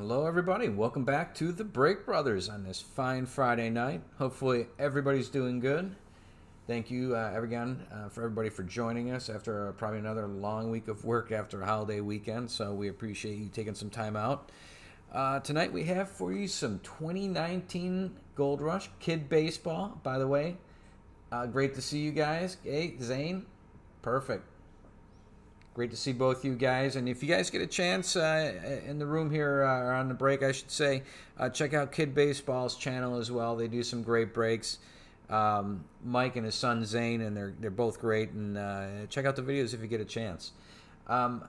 Hello, everybody. Welcome back to the Break Brothers on this fine Friday night. Hopefully, everybody's doing good. Thank you, uh, again, uh, for everybody for joining us after uh, probably another long week of work after a holiday weekend. So, we appreciate you taking some time out. Uh, tonight, we have for you some 2019 Gold Rush Kid Baseball, by the way. Uh, great to see you guys. Hey, Zane. Perfect. Great to see both you guys. And if you guys get a chance uh, in the room here uh, or on the break, I should say, uh, check out Kid Baseball's channel as well. They do some great breaks. Um, Mike and his son Zane, and they're they're both great. And uh, check out the videos if you get a chance. Um,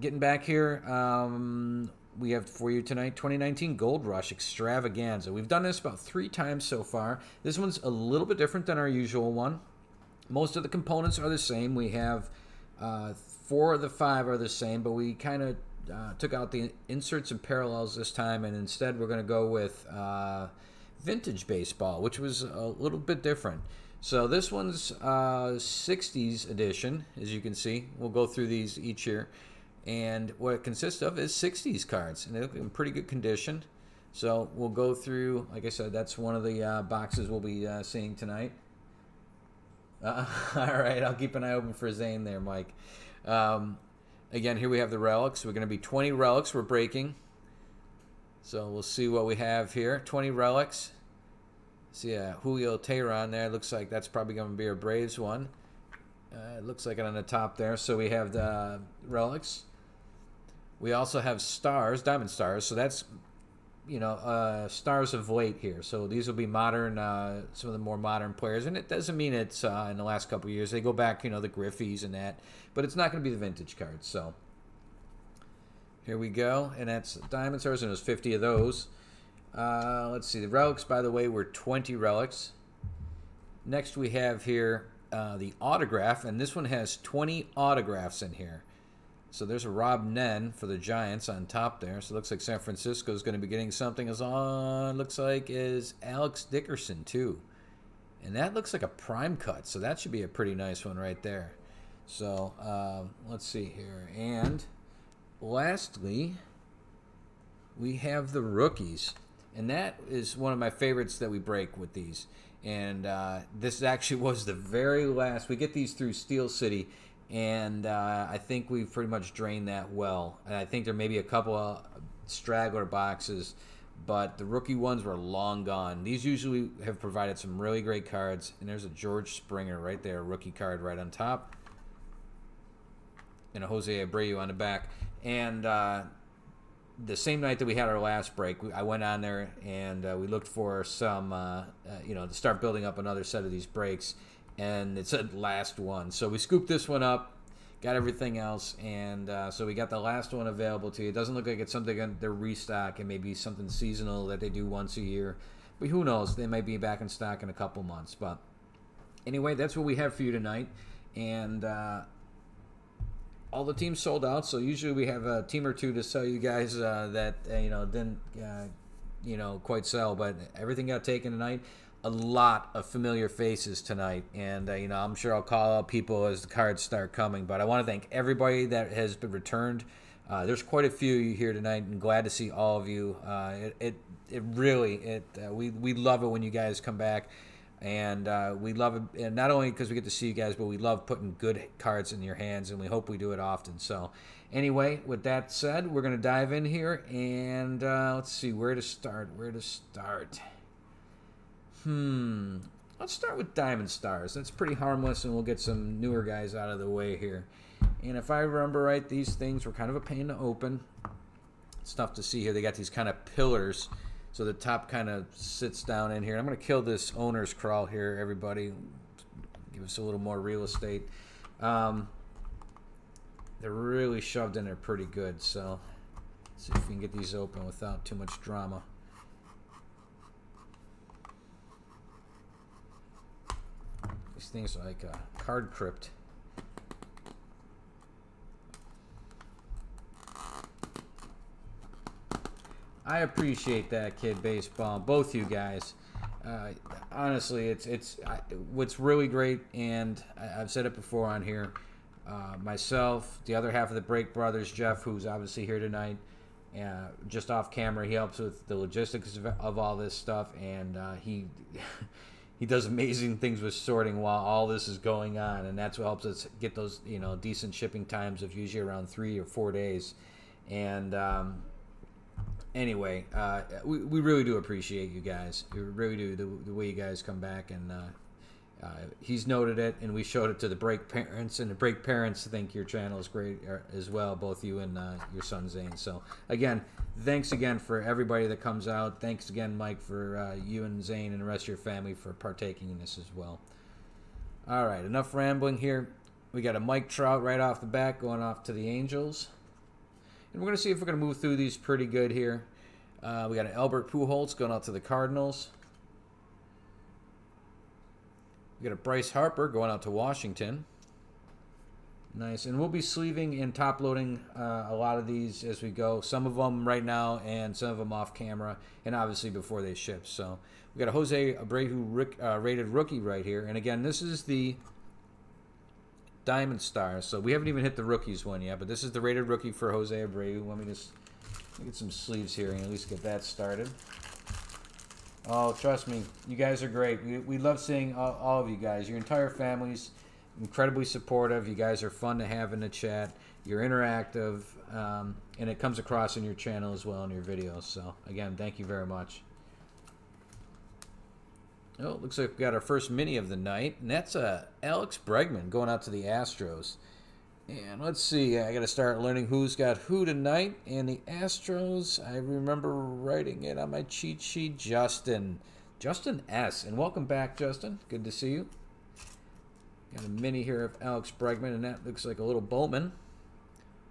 getting back here, um, we have for you tonight 2019 Gold Rush Extravaganza. We've done this about three times so far. This one's a little bit different than our usual one. Most of the components are the same. We have uh, four of the five are the same, but we kind of uh, took out the inserts and parallels this time, and instead we're going to go with uh, vintage baseball, which was a little bit different. So this one's 60s uh, edition, as you can see. We'll go through these each year. And what it consists of is 60s cards, and they look in pretty good condition. So we'll go through, like I said, that's one of the uh, boxes we'll be uh, seeing tonight. Uh, all right, I'll keep an eye open for Zane there, Mike. Um, again, here we have the relics. We're going to be 20 relics we're breaking. So we'll see what we have here. 20 relics. See a Julio Teheran there. Looks like that's probably going to be a Braves one. Uh, it looks like it on the top there. So we have the relics. We also have stars, diamond stars. So that's you know, uh, stars of late here. So these will be modern, uh, some of the more modern players, and it doesn't mean it's uh, in the last couple years. They go back, you know, the Griffeys and that, but it's not going to be the vintage cards. So here we go, and that's diamond stars, and there's 50 of those. Uh, let's see, the relics, by the way, were 20 relics. Next, we have here uh, the autograph, and this one has 20 autographs in here. So there's a Rob Nen for the Giants on top there. So it looks like San Francisco is going to be getting something as on looks like is Alex Dickerson too. And that looks like a prime cut. So that should be a pretty nice one right there. So um, let's see here. And lastly, we have the rookies. And that is one of my favorites that we break with these. And uh, this actually was the very last. We get these through Steel City and uh, I think we've pretty much drained that well. And I think there may be a couple of straggler boxes, but the rookie ones were long gone. These usually have provided some really great cards, and there's a George Springer right there, rookie card right on top, and a Jose Abreu on the back. And uh, the same night that we had our last break, I went on there and uh, we looked for some, uh, uh, you know, to start building up another set of these breaks and it said last one. So we scooped this one up, got everything else, and uh, so we got the last one available to you. It doesn't look like it's something they're restock and maybe something seasonal that they do once a year, but who knows? They might be back in stock in a couple months. But anyway, that's what we have for you tonight, and. Uh, all the teams sold out, so usually we have a team or two to sell you guys uh, that uh, you know didn't uh, you know quite sell, but everything got taken tonight a lot of familiar faces tonight, and uh, you know I'm sure I'll call out people as the cards start coming. But I want to thank everybody that has been returned. Uh, there's quite a few of you here tonight, and glad to see all of you. Uh, it, it, it really it uh, we we love it when you guys come back, and uh, we love it and not only because we get to see you guys, but we love putting good cards in your hands, and we hope we do it often. So. Anyway, with that said, we're going to dive in here and uh, let's see where to start. Where to start? Hmm. Let's start with Diamond Stars. That's pretty harmless, and we'll get some newer guys out of the way here. And if I remember right, these things were kind of a pain to open. It's tough to see here. They got these kind of pillars, so the top kind of sits down in here. I'm going to kill this owner's crawl here, everybody. Give us a little more real estate. Um, they're really shoved in there pretty good, so see if we can get these open without too much drama. These things like a card crypt. I appreciate that, kid baseball. Both you guys. Uh, honestly, it's it's I, what's really great, and I, have said it before on here. Uh, myself, the other half of the Break Brothers, Jeff, who's obviously here tonight, uh, just off camera. He helps with the logistics of, of all this stuff, and uh, he he does amazing things with sorting while all this is going on, and that's what helps us get those you know decent shipping times of usually around three or four days. And um, anyway, uh, we, we really do appreciate you guys. We really do the, the way you guys come back and. Uh, uh, he's noted it, and we showed it to the break parents, and the break parents think your channel is great uh, as well, both you and uh, your son Zane. So again, thanks again for everybody that comes out. Thanks again, Mike, for uh, you and Zane and the rest of your family for partaking in this as well. All right, enough rambling here. We got a Mike Trout right off the bat going off to the Angels, and we're gonna see if we're gonna move through these pretty good here. Uh, we got an Albert Pujols going out to the Cardinals. We got a Bryce Harper going out to Washington. Nice. And we'll be sleeving and top loading uh, a lot of these as we go. Some of them right now and some of them off camera and obviously before they ship. So we got a Jose Abreu uh, rated rookie right here. And again, this is the Diamond Star. So we haven't even hit the rookies one yet, but this is the rated rookie for Jose Abreu. Let me just get some sleeves here and at least get that started. Oh, trust me, you guys are great. We, we love seeing all, all of you guys. Your entire family's incredibly supportive. You guys are fun to have in the chat. You're interactive, um, and it comes across in your channel as well in your videos. So, again, thank you very much. Oh, looks like we got our first mini of the night, and that's uh, Alex Bregman going out to the Astros. And let's see, I got to start learning who's got who tonight. And the Astros, I remember writing it on my cheat sheet. Justin. Justin S. And welcome back, Justin. Good to see you. Got a mini here of Alex Bregman, and that looks like a little Bowman.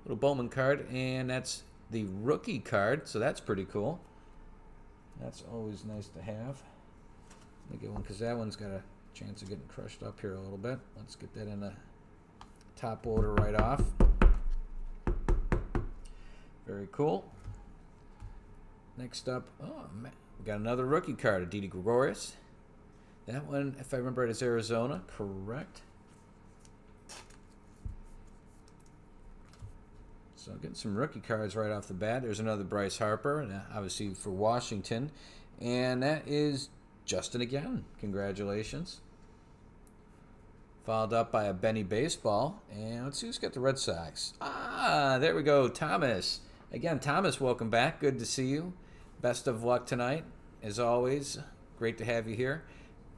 Little Bowman card, and that's the rookie card, so that's pretty cool. That's always nice to have. Let me get one, because that one's got a chance of getting crushed up here a little bit. Let's get that in a top loader right off. Very cool. Next up, oh man, we got another rookie card, Didi Gregorius. That one, if I remember right, is Arizona, correct? So getting some rookie cards right off the bat. There's another Bryce Harper, obviously for Washington. And that is Justin again. Congratulations. Followed up by a Benny Baseball. And let's see who's got the Red Sox. Ah, there we go. Thomas. Again, Thomas, welcome back. Good to see you. Best of luck tonight. As always, great to have you here.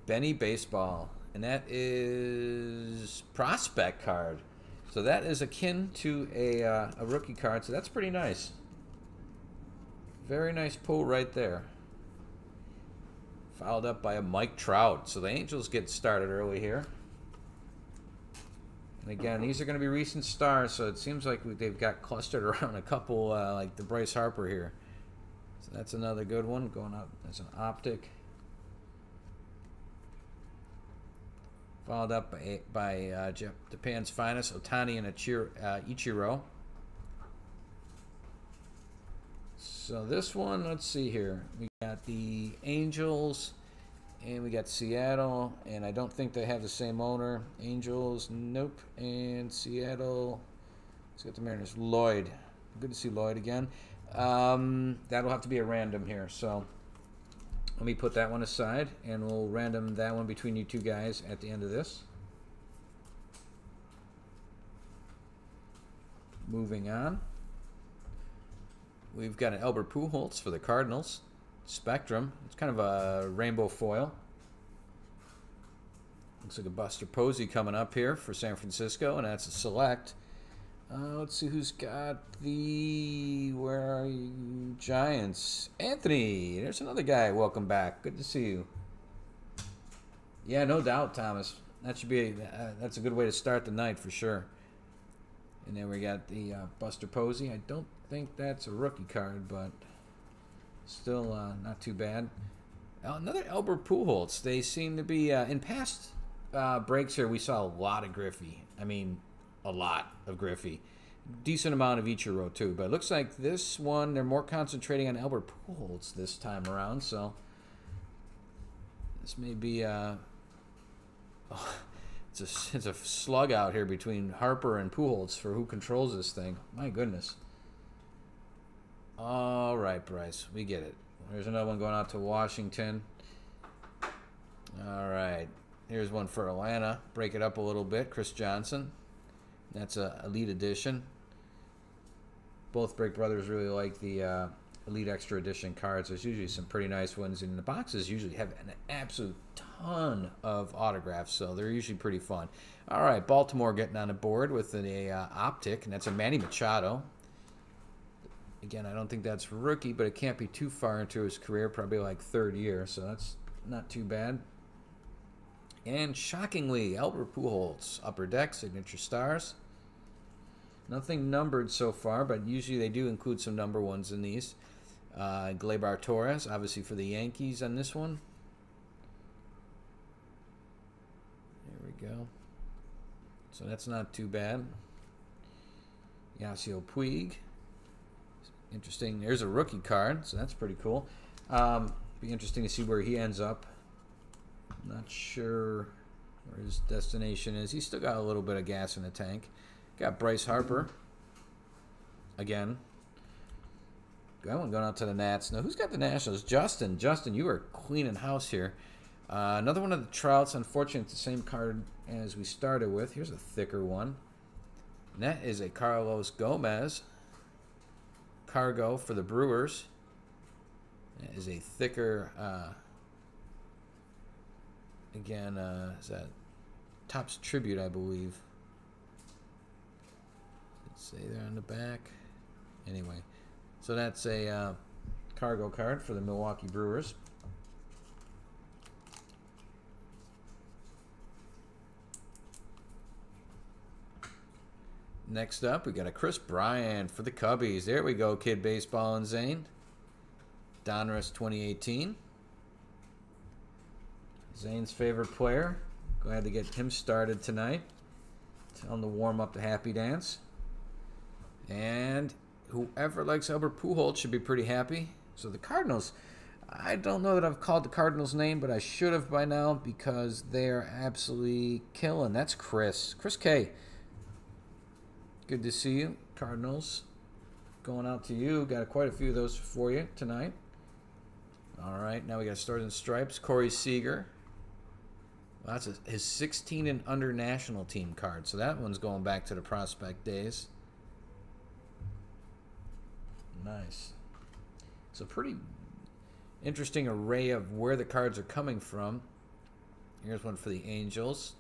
Benny Baseball. And that is prospect card. So that is akin to a, uh, a rookie card. So that's pretty nice. Very nice pull right there. Followed up by a Mike Trout. So the Angels get started early here. And again, these are going to be recent stars, so it seems like they've got clustered around a couple, uh, like the Bryce Harper here. So that's another good one going up as an optic. Followed up by, by uh, Japan's finest, Ohtani and Ichiro, uh, Ichiro. So this one, let's see here. We got the Angels and we got Seattle, and I don't think they have the same owner. Angels, nope. And Seattle, let's get the Mariners. Lloyd. Good to see Lloyd again. Um, that'll have to be a random here. So let me put that one aside, and we'll random that one between you two guys at the end of this. Moving on. We've got an Albert Pujols for the Cardinals. Spectrum. It's kind of a rainbow foil. Looks like a Buster Posey coming up here for San Francisco, and that's a select. Uh, let's see who's got the. Where are you? Giants. Anthony. There's another guy. Welcome back. Good to see you. Yeah, no doubt, Thomas. That should be. Uh, that's a good way to start the night for sure. And then we got the uh, Buster Posey. I don't think that's a rookie card, but Still uh, not too bad. Uh, another Albert Pujols. They seem to be uh, in past uh, breaks here. We saw a lot of Griffey. I mean, a lot of Griffey. Decent amount of Ichiro too. But it looks like this one they're more concentrating on Albert Pujols this time around. So this may be. Uh, oh, it's a it's a slug out here between Harper and Pujols for who controls this thing. My goodness. All right, Bryce, we get it. Here's another one going out to Washington. All right. Here's one for Atlanta. Break it up a little bit. Chris Johnson. That's a Elite Edition. Both Break Brothers really like the uh, Elite Extra Edition cards. There's usually some pretty nice ones, and the boxes usually have an absolute ton of autographs, so they're usually pretty fun. All right, Baltimore getting on the board with a uh, optic, and that's a Manny Machado. Again, I don't think that's rookie, but it can't be too far into his career, probably like third year, so that's not too bad. And shockingly, Albert Pujols, Upper Deck, Signature Stars. Nothing numbered so far, but usually they do include some number ones in these. Uh, Gleyber Torres, obviously for the Yankees on this one. There we go. So that's not too bad. Yasiel Puig. Interesting. There's a rookie card, so that's pretty cool. Um, be interesting to see where he ends up. Not sure where his destination is. He's still got a little bit of gas in the tank. Got Bryce Harper. Again. That one going out to the Nats. Now, who's got the Nationals? Justin. Justin, you are cleaning house here. Uh, another one of the Trouts. Unfortunately, it's the same card as we started with. Here's a thicker one. And that is a Carlos Gomez cargo for the Brewers. That is a thicker, uh, again, uh, is that Topps Tribute, I believe. Let's say there on the back. Anyway, so that's a uh, cargo card for the Milwaukee Brewers. Next up, we got a Kris Bryant for the Cubbies. There we go, Kid Baseball and Zane. Donruss 2018. Zane's favorite player. Glad to get him started tonight. Tell him to warm up the happy dance. And whoever likes Albert Pujols should be pretty happy. So the Cardinals, I don't know that I've called the Cardinals name, but I should have by now because they are absolutely killing. That's Chris. Chris K. Good to see you, Cardinals. Going out to you. Got quite a few of those for you tonight. All right, now we got Stars and Stripes. Corey Seager. Well, that's his 16 and under national team card. So that one's going back to the prospect days. Nice. It's a pretty interesting array of where the cards are coming from. Here's one for the Angels.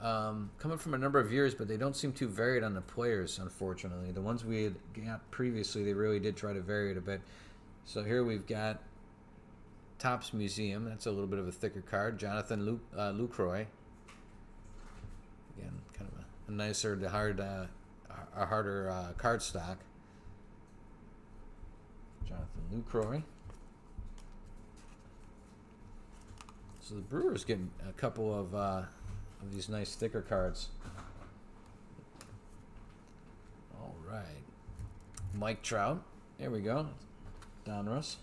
Um, coming from a number of years, but they don't seem too varied on the players, unfortunately. The ones we had got previously, they really did try to vary it a bit. So here we've got Topps Museum. That's a little bit of a thicker card. Jonathan uh, Lucroy. Again, kind of a, a nicer, the hard, uh, a harder uh, card stock. Jonathan Lucroy. So the Brewers getting a couple of uh, of these nice thicker cards. All right. Mike Trout. There we go. Donruss.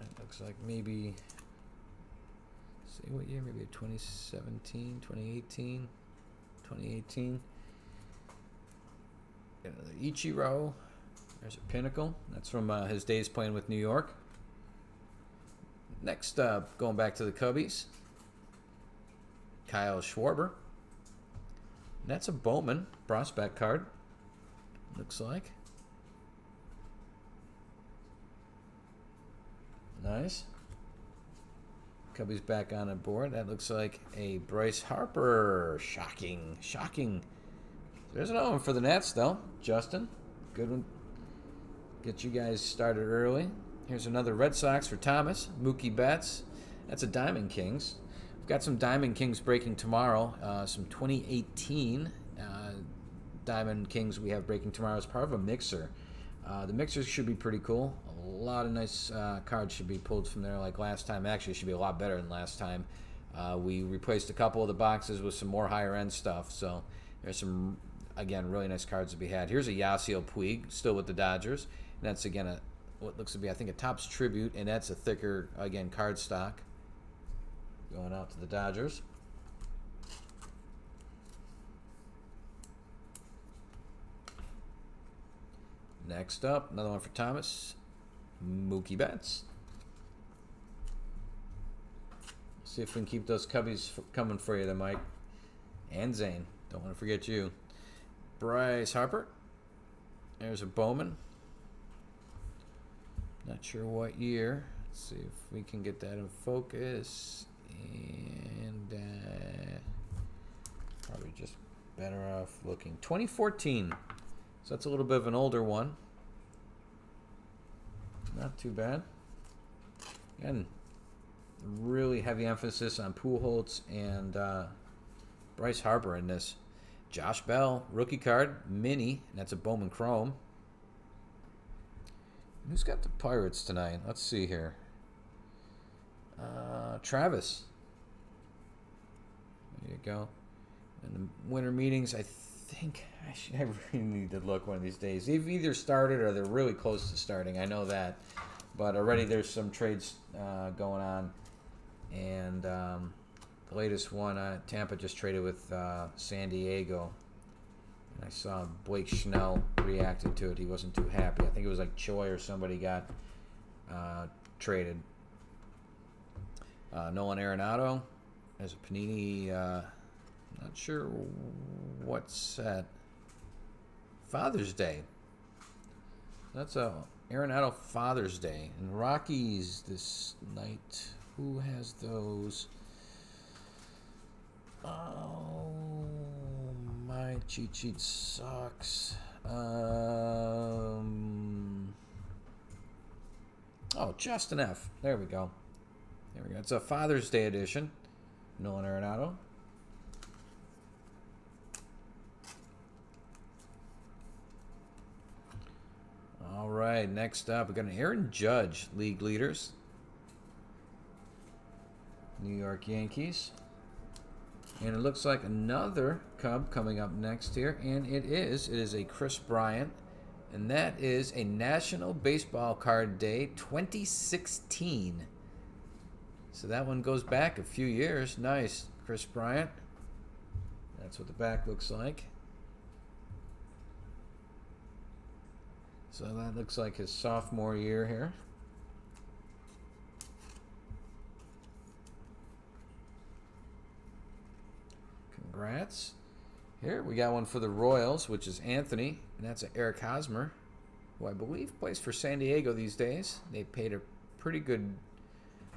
It looks like maybe, see what year? Maybe 2017, 2018, 2018. Got another Ichiro. There's a Pinnacle. That's from uh, his days playing with New York. Next up, going back to the Cubbies, Kyle Schwarber. That's a Bowman prospect card. Looks like. Nice. Cubbies back on a board. That looks like a Bryce Harper. Shocking. Shocking. There's another one for the Nets, though. Justin. Good one. Get you guys started early. Here's another Red Sox for Thomas. Mookie Betts. That's a Diamond Kings. We've got some Diamond Kings breaking tomorrow. Uh, some 2018 uh, Diamond Kings we have breaking tomorrow as part of a mixer. Uh, the mixers should be pretty cool. A lot of nice uh, cards should be pulled from there like last time. Actually, should be a lot better than last time. Uh, we replaced a couple of the boxes with some more higher end stuff. So there's some, again, really nice cards to be had. Here's a Yasiel Puig, still with the Dodgers. And that's, again, a what looks to be, I think, a Topps Tribute, and that's a thicker, again, cardstock. going out to the Dodgers. Next up, another one for Thomas, Mookie Betts. See if we can keep those cubbies coming for you there, Mike. And Zane. Don't want to forget you. Bryce Harper. There's a Bowman. Not sure what year. Let's see if we can get that in focus. And uh, probably just better off looking. 2014. So that's a little bit of an older one. Not too bad. Again, really heavy emphasis on Pujols and uh, Bryce Harper in this. Josh Bell, rookie card, mini, and that's a Bowman Chrome. Who's got the Pirates tonight? Let's see here. Uh, Travis. There you go. And the winter meetings, I think I, should, I really need to look one of these days. They've either started or they're really close to starting. I know that, but already there's some trades uh, going on, and um, the latest one, uh, Tampa just traded with uh, San Diego. I saw Blake Snell reacted to it. He wasn't too happy. I think it was like Choi or somebody got uh, traded. Uh, Nolan Arenado as a Panini. Uh, not sure what's set. Father's Day. That's a Arenado Father's Day. And Rockies this night. Who has those? Oh, my cheat sheet sucks. Um, oh, Justin F. There we go. There we go. It's a Father's Day edition. Nolan Arenado. All right, next up, we got an Aaron Judge, league leaders. New York Yankees. And it looks like another Cub coming up next here, and it is. It is a Kris Bryant, and that is a National Baseball Card Day 2016. So that one goes back a few years. Nice, Kris Bryant. That's what the back looks like. So that looks like his sophomore year here. Congrats. Here, we got one for the Royals, which is Anthony, and that's Eric Hosmer, who I believe plays for San Diego these days. They paid a pretty good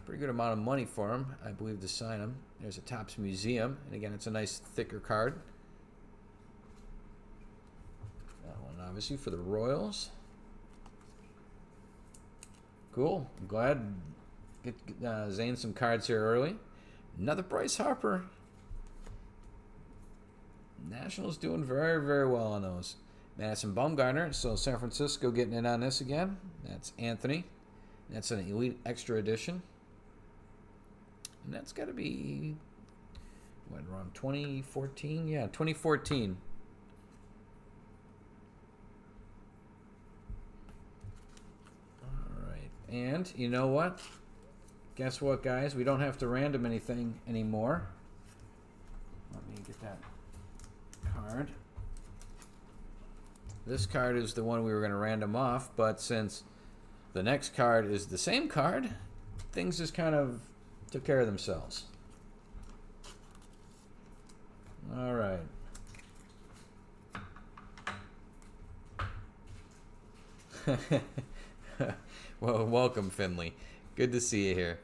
pretty good amount of money for him, I believe, to sign him. There's a Topps Museum, and again, it's a nice thicker card. That one, obviously, for the Royals. Cool. I'm glad get uh, Zane some cards here early. Another Bryce Harper. Nationals doing very, very well on those. Madison Bumgarner. So San Francisco getting in on this again. That's Anthony. That's an Elite Extra Edition. And that's got to be, what, around 2014? Yeah, 2014. All right. And you know what? Guess what, guys? We don't have to random anything anymore. Let me get that card. This card is the one we were going to random off, but since the next card is the same card, things just kind of took care of themselves. All right. well, welcome, Finley. Good to see you here.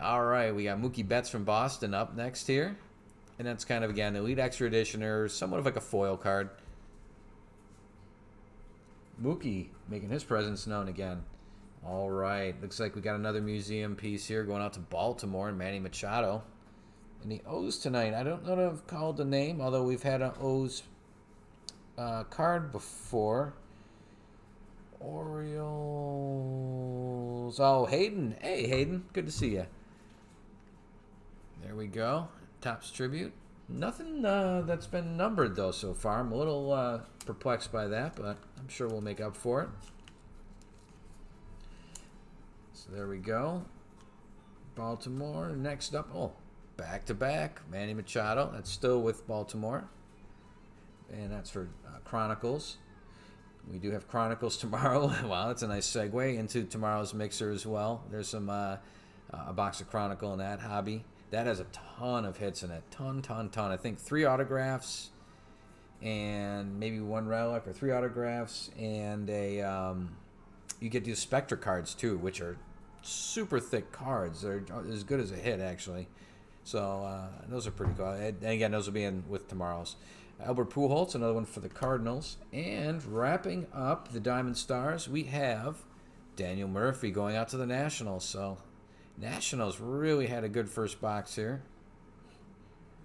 All right, we got Mookie Betts from Boston up next here. And that's kind of, again, Elite Extra Edition or somewhat of like a foil card. Mookie making his presence known again. All right. Looks like we got another museum piece here going out to Baltimore and Manny Machado. And the O's tonight. I don't know if I've called the name, although we've had an O's uh, card before. Orioles. Oh, Hayden. Hey, Hayden. Good to see you. There we go. Topps tribute. Nothing uh, that's been numbered, though, so far. I'm a little uh, perplexed by that, but I'm sure we'll make up for it. So there we go. Baltimore. Next up, oh, back to back. Manny Machado. That's still with Baltimore. And that's for uh, Chronicles. We do have Chronicles tomorrow. wow, that's a nice segue into tomorrow's mixer as well. There's some uh, a box of Chronicle in that hobby. That has a ton of hits in it. Ton, ton, ton. I think three autographs and maybe one relic or three autographs and a um, you get these Spectra cards too, which are super thick cards. They're as good as a hit actually. So uh, those are pretty cool. And again, those will be in with tomorrow's. Albert Pujols, another one for the Cardinals. And wrapping up the Diamond Stars, we have Daniel Murphy going out to the Nationals. So Nationals really had a good first box here.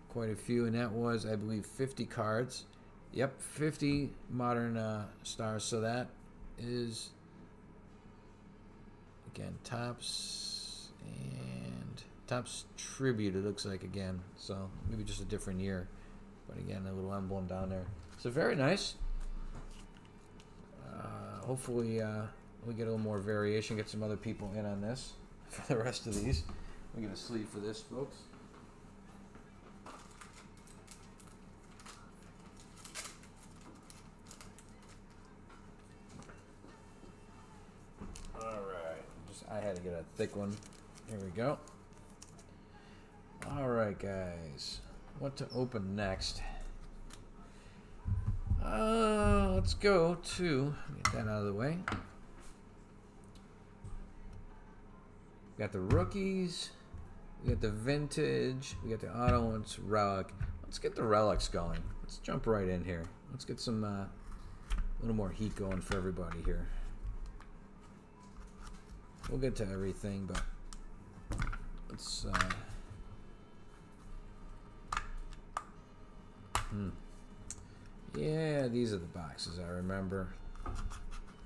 Quite a few, and that was, I believe, 50 cards. Yep, 50 modern uh, stars. So that is, again, Topps and Topps Tribute, it looks like, again. So maybe just a different year. But again, a little emblem down there. So very nice. Uh, hopefully, uh, we get a little more variation, get some other people in on this for the rest of these. We get a sleeve for this, folks. All right, just I had to get a thick one. Here we go. All right, guys what to open next. Uh, let's go to get that out of the way. Got the rookies, we got the vintage, we got the auto and relic. Let's get the relics going. Let's jump right in here. Let's get some uh, a little more heat going for everybody here. We'll get to everything, but let's. Uh, Hmm. Yeah, these are the boxes I remember.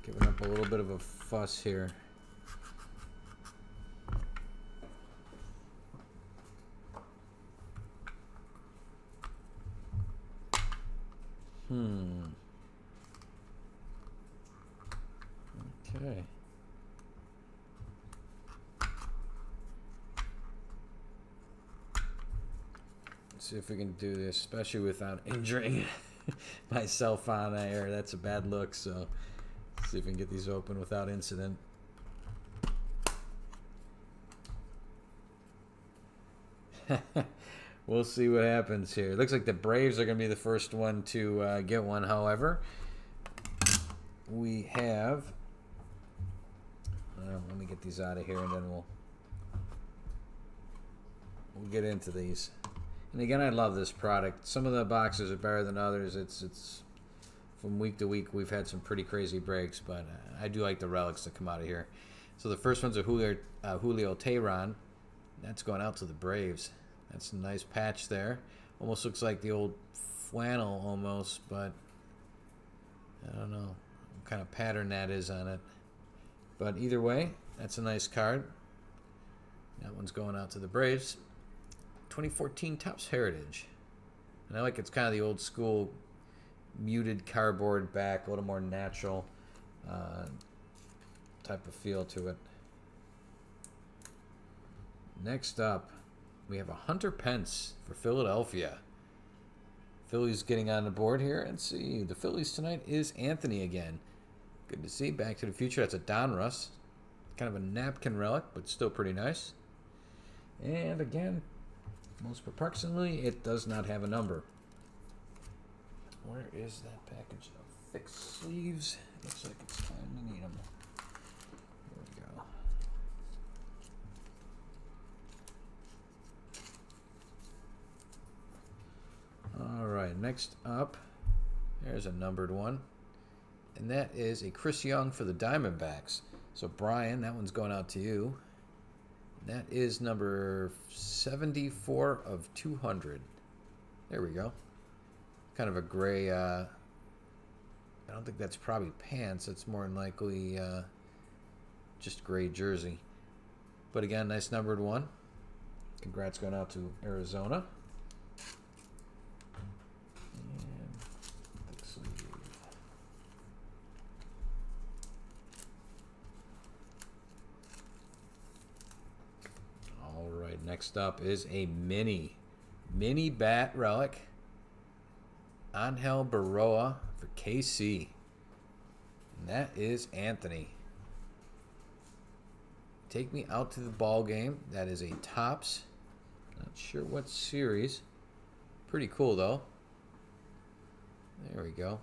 Giving up a little bit of a fuss here. Hmm. Okay. Let's see if we can do this, especially without injuring myself on air. That's a bad look, so see if we can get these open without incident. we'll see what happens here. It looks like the Braves are going to be the first one to uh, get one, however. We have... Uh, let me get these out of here, and then we'll... We'll get into these. And again, I love this product. Some of the boxes are better than others. It's it's from week to week. We've had some pretty crazy breaks, but uh, I do like the relics that come out of here. So the first one's a Julio uh, Julio Teheran. That's going out to the Braves. That's a nice patch there. Almost looks like the old flannel almost, but I don't know what kind of pattern that is on it. But either way, that's a nice card. That one's going out to the Braves. 2014 Topps Heritage. And I like it's kind of the old school muted cardboard back, a little more natural uh, type of feel to it. Next up, we have a Hunter Pence for Philadelphia. Phillies getting on the board here and see the Phillies tonight is Anthony again. Good to see. Back to the Future. That's a Donruss. Kind of a napkin relic, but still pretty nice. And again, most perplexingly, it does not have a number. Where is that package of thick sleeves? Looks like it's time to need them. Here we go. All right, next up, there's a numbered one. And that is a Chris Young for the Diamondbacks. So, Brian, that one's going out to you. That is number 74 of 200. There we go. Kind of a gray, uh, I don't think that's probably pants. It's more than likely uh, just gray jersey. But again, nice numbered one. Congrats going out to Arizona. Next up is a mini, mini bat relic. Angel Berroa for KC. And that is Anthony. Take me out to the ball game. That is a Topps. Not sure what series. Pretty cool though. There we go.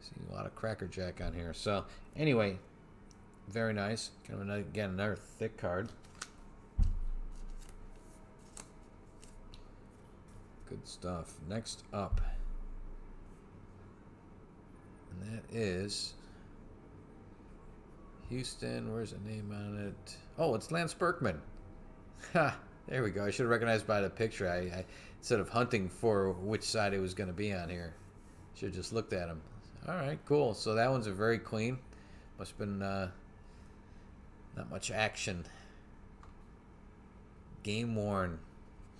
See a lot of Cracker Jack on here. So anyway, very nice. Kind of another, again another thick card. Good stuff. Next up, and that is Houston. Where's the name on it? Oh, it's Lance Berkman. Ha! There we go. I should have recognized by the picture. I, I instead of hunting for which side it was going to be on here, should have just looked at him. All right, cool. So that one's a very clean. Must have been uh, not much action. Game worn.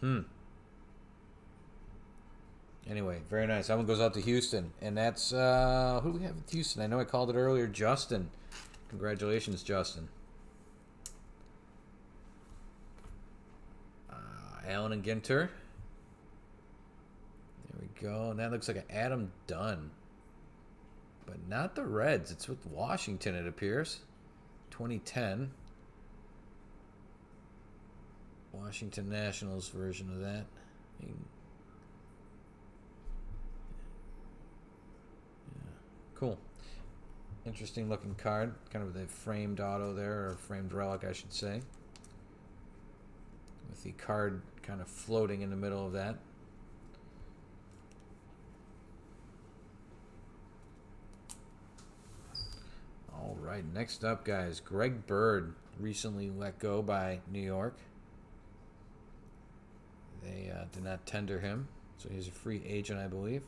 Hmm. Anyway, very nice. That one goes out to Houston. And that's, uh, who do we have with Houston? I know I called it earlier. Justin. Congratulations, Justin. Uh, Allen and Ginter. There we go. And that looks like an Adam Dunn. But not the Reds. It's with Washington, it appears. 2010. Washington Nationals version of that. Yeah. Cool. Interesting looking card. Kind of the framed auto there, or framed relic, I should say. With the card kind of floating in the middle of that. All right, next up, guys. Greg Bird recently let go by New York. They uh, did not tender him, so he's a free agent, I believe.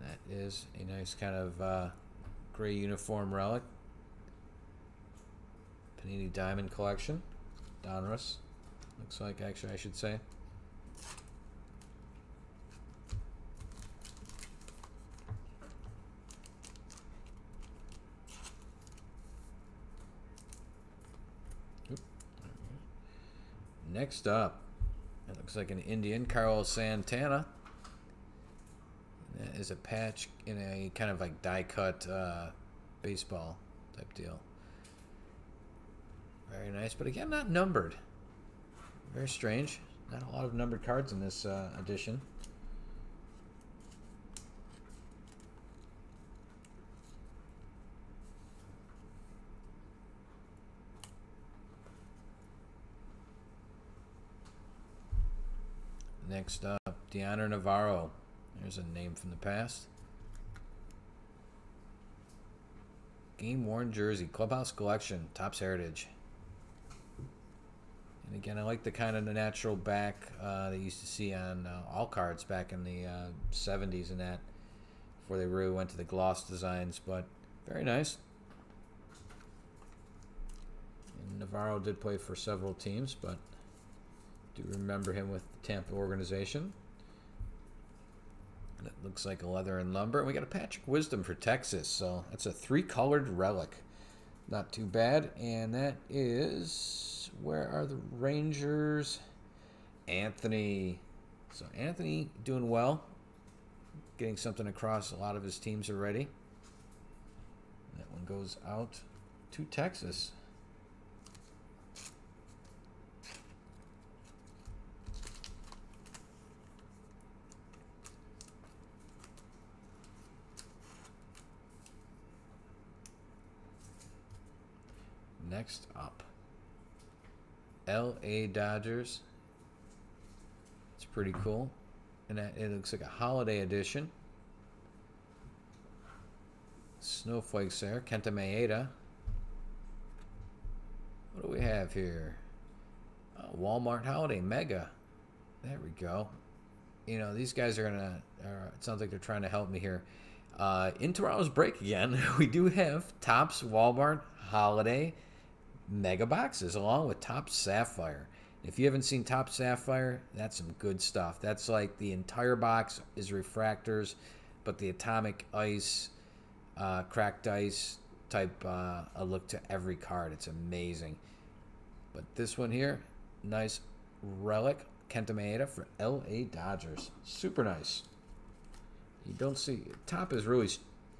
That is a nice kind of uh, gray uniform relic. Panini Diamond Collection. Donruss. Looks like, actually, I should say. Next up, it looks like an Indian, Carlos Santana. That is a patch in a kind of like die cut uh, baseball type deal. Very nice, but again, not numbered. Very strange. Not a lot of numbered cards in this uh, edition. Next up, Dioner Navarro. There's a name from the past. Game worn jersey, clubhouse collection, Topps Heritage. And again, I like the kind of the natural back uh, they used to see on uh, all cards back in the uh, 70s and that, before they really went to the gloss designs. But very nice. And Navarro did play for several teams, but do remember him with the Tampa organization. It looks like a leather and lumber. And we got a Patrick Wisdom for Texas. So that's a three colored relic. Not too bad. And that is. Where are the Rangers? Anthony. So Anthony doing well. Getting something across a lot of his teams already. That one goes out to Texas. Next up, L.A. Dodgers. It's pretty cool, and it looks like a holiday edition. Snowflakes there, Kenta Maeda. What do we have here? Uh, Walmart Holiday Mega. There we go. You know, these guys are gonna. Uh, it sounds like they're trying to help me here. Uh, in Toronto's break again, we do have Topps Walmart Holiday mega boxes along with Topps Sapphire. If you haven't seen Topps Sapphire, that's some good stuff. That's like the entire box is refractors, but the atomic ice, uh, cracked ice type uh, a look to every card. It's amazing. But this one here, nice relic, Kenta Maeda for LA Dodgers. Super nice. You don't see Topps is really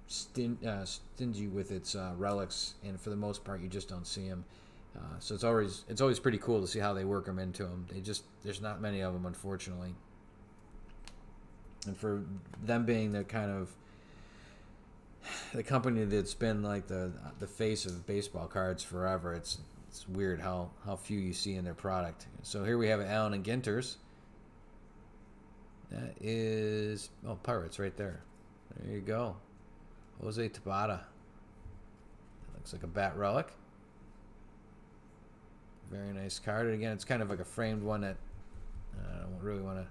stin, uh, stingy with its uh, relics, and for the most part, you just don't see them. Uh, so it's always it's always pretty cool to see how they work them into them. They just there's not many of them, unfortunately. And for them being the kind of the company that's been like the the face of baseball cards forever, it's it's weird how how few you see in their product. So here we have Allen and Ginters. That is oh Pirates right there. There you go. Jose Tabata. Looks like a bat relic. Very nice card. And again, it's kind of like a framed one that uh, I don't really want to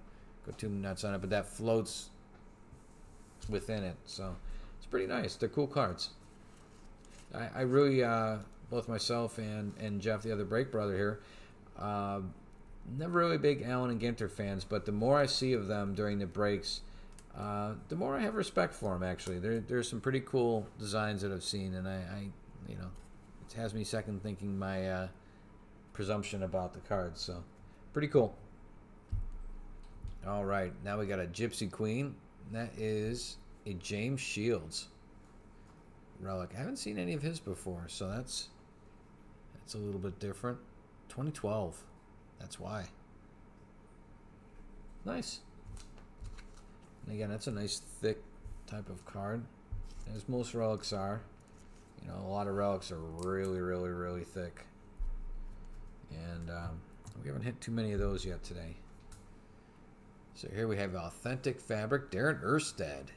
go too nuts on it, but that floats within it. So it's pretty nice. They're cool cards. I, I really, uh, both myself and, and Jeff, the other break brother here, uh, never really big Allen and Ginter fans, but the more I see of them during the breaks, uh, the more I have respect for them. Actually, there, there's some pretty cool designs that I've seen, and I, I you know, it has me second thinking my uh, presumption about the cards. So, pretty cool. All right, now we got a Gypsy Queen. That is a James Shields relic. I haven't seen any of his before, so that's that's a little bit different. 2012. That's why. Nice. And again, that's a nice thick type of card, as most relics are. You know, a lot of relics are really, really, really thick. And um, we haven't hit too many of those yet today. So here we have Authentic Fabric, Darren Erstad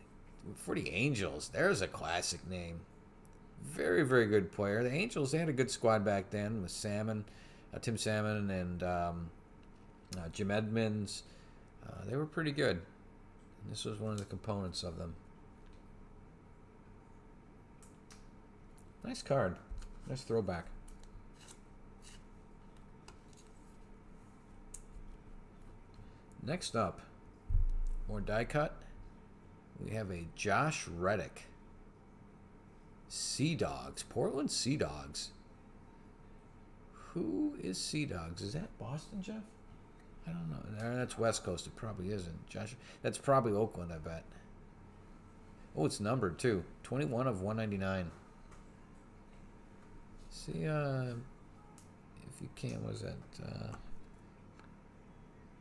for the Angels. There's a classic name. Very, very good player. The Angels, they had a good squad back then with Salmon, uh, Tim Salmon, and um, uh, Jim Edmonds. Uh, they were pretty good. This was one of the components of them. Nice card. Nice throwback. Next up, more die cut. We have a Josh Reddick. Sea Dogs. Portland Sea Dogs. Who is Sea Dogs? Is that Boston, Jeff? I don't know. That's West Coast. It probably isn't. Josh. That's probably Oakland, I bet. Oh, it's numbered too. 21 of 199. See, uh, if you can, was that uh,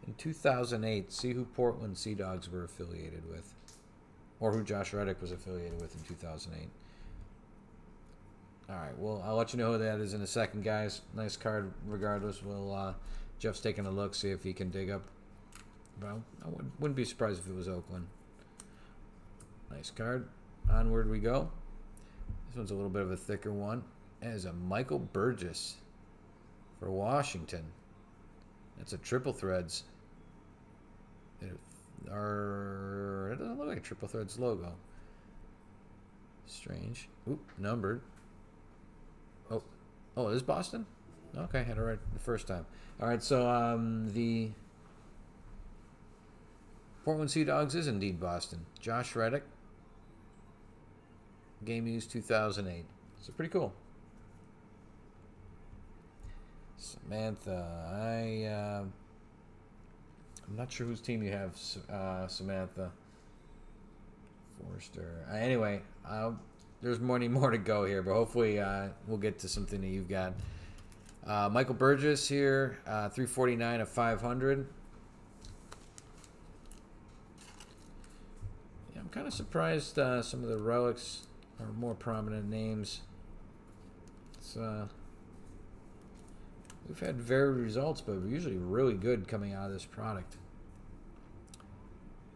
in 2008? See who Portland Sea Dogs were affiliated with, or who Josh Reddick was affiliated with in 2008. All right, well, I'll let you know who that is in a second, guys. Nice card, regardless. We'll uh, Jeff's taking a look, see if he can dig up. Well, I wouldn't be surprised if it was Oakland. Nice card. Onward we go. This one's a little bit of a thicker one. That is a Michael Burgess for Washington. That's a triple threads. Are, it doesn't look like a triple threads logo. Strange. Oop, numbered. Oh, oh, is Boston? Okay, I had it right the first time. All right, so um, the Portland Sea Dogs is indeed Boston. Josh Reddick, Game Used 2008. So pretty cool. Samantha, I uh, I'm not sure whose team you have, uh, Samantha. Forster. Uh, anyway, there's more, more to go here, but hopefully uh, we'll get to something that you've got. Uh, Michael Burgess here, uh, 349 of 500. Yeah, I'm kind of surprised uh, some of the relics are more prominent names. It's, uh, we've had varied results, but usually really good coming out of this product.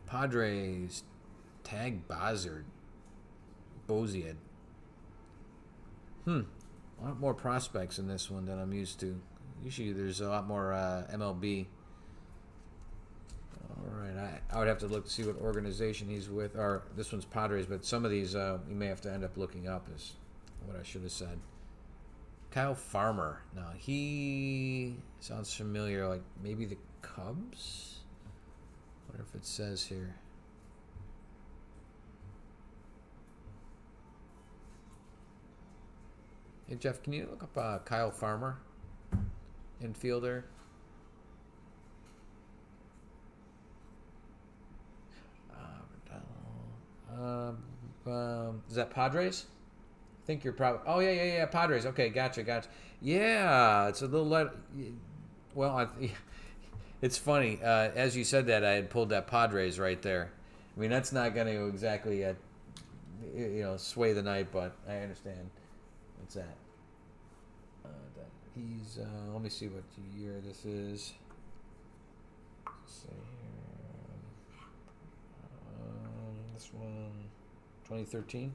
Padres, Tagg Bazard, Boziad. Hmm. A lot more prospects in this one than I'm used to. Usually there's a lot more uh, MLB. All right, I, I would have to look to see what organization he's with. Or this one's Padres, but some of these uh, you may have to end up looking up. Is what I should have said. Kyle Farmer. Now he sounds familiar. Like maybe the Cubs. Wonder if it says here. Hey Jeff, can you look up uh, Kyle Farmer, infielder? Uh, um, is that Padres? Think you're probably. Oh yeah, yeah, yeah. Padres. Okay, gotcha, gotcha. Yeah, it's a little. Let, well, I, it's funny. Uh, as you said that, I had pulled that Padres right there. I mean, that's not going to exactly, uh, you know, sway the night, but I understand. What's that? Uh, that he's. Uh, let me see what year this is. Let's see here. Um, this one, 2013.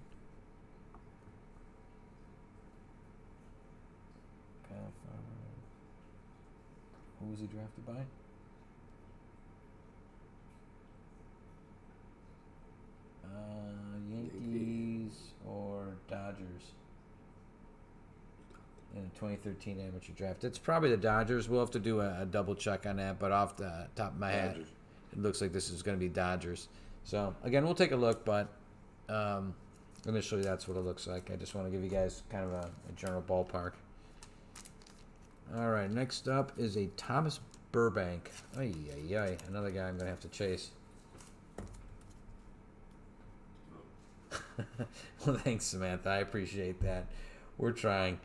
Who was he drafted by? Uh, Yankees or Dodgers in the 2013 amateur draft. It's probably the Dodgers. We'll have to do a, a double check on that, but off the top of my head, Dodgers. it looks like this is going to be Dodgers. So again, we'll take a look, but um, initially that's what it looks like. I just want to give you guys kind of a, a general ballpark. All right, next up is a Thomas Burbank. Ay, ay, ay. Another guy I'm going to have to chase. well, thanks, Samantha. I appreciate that. We're trying.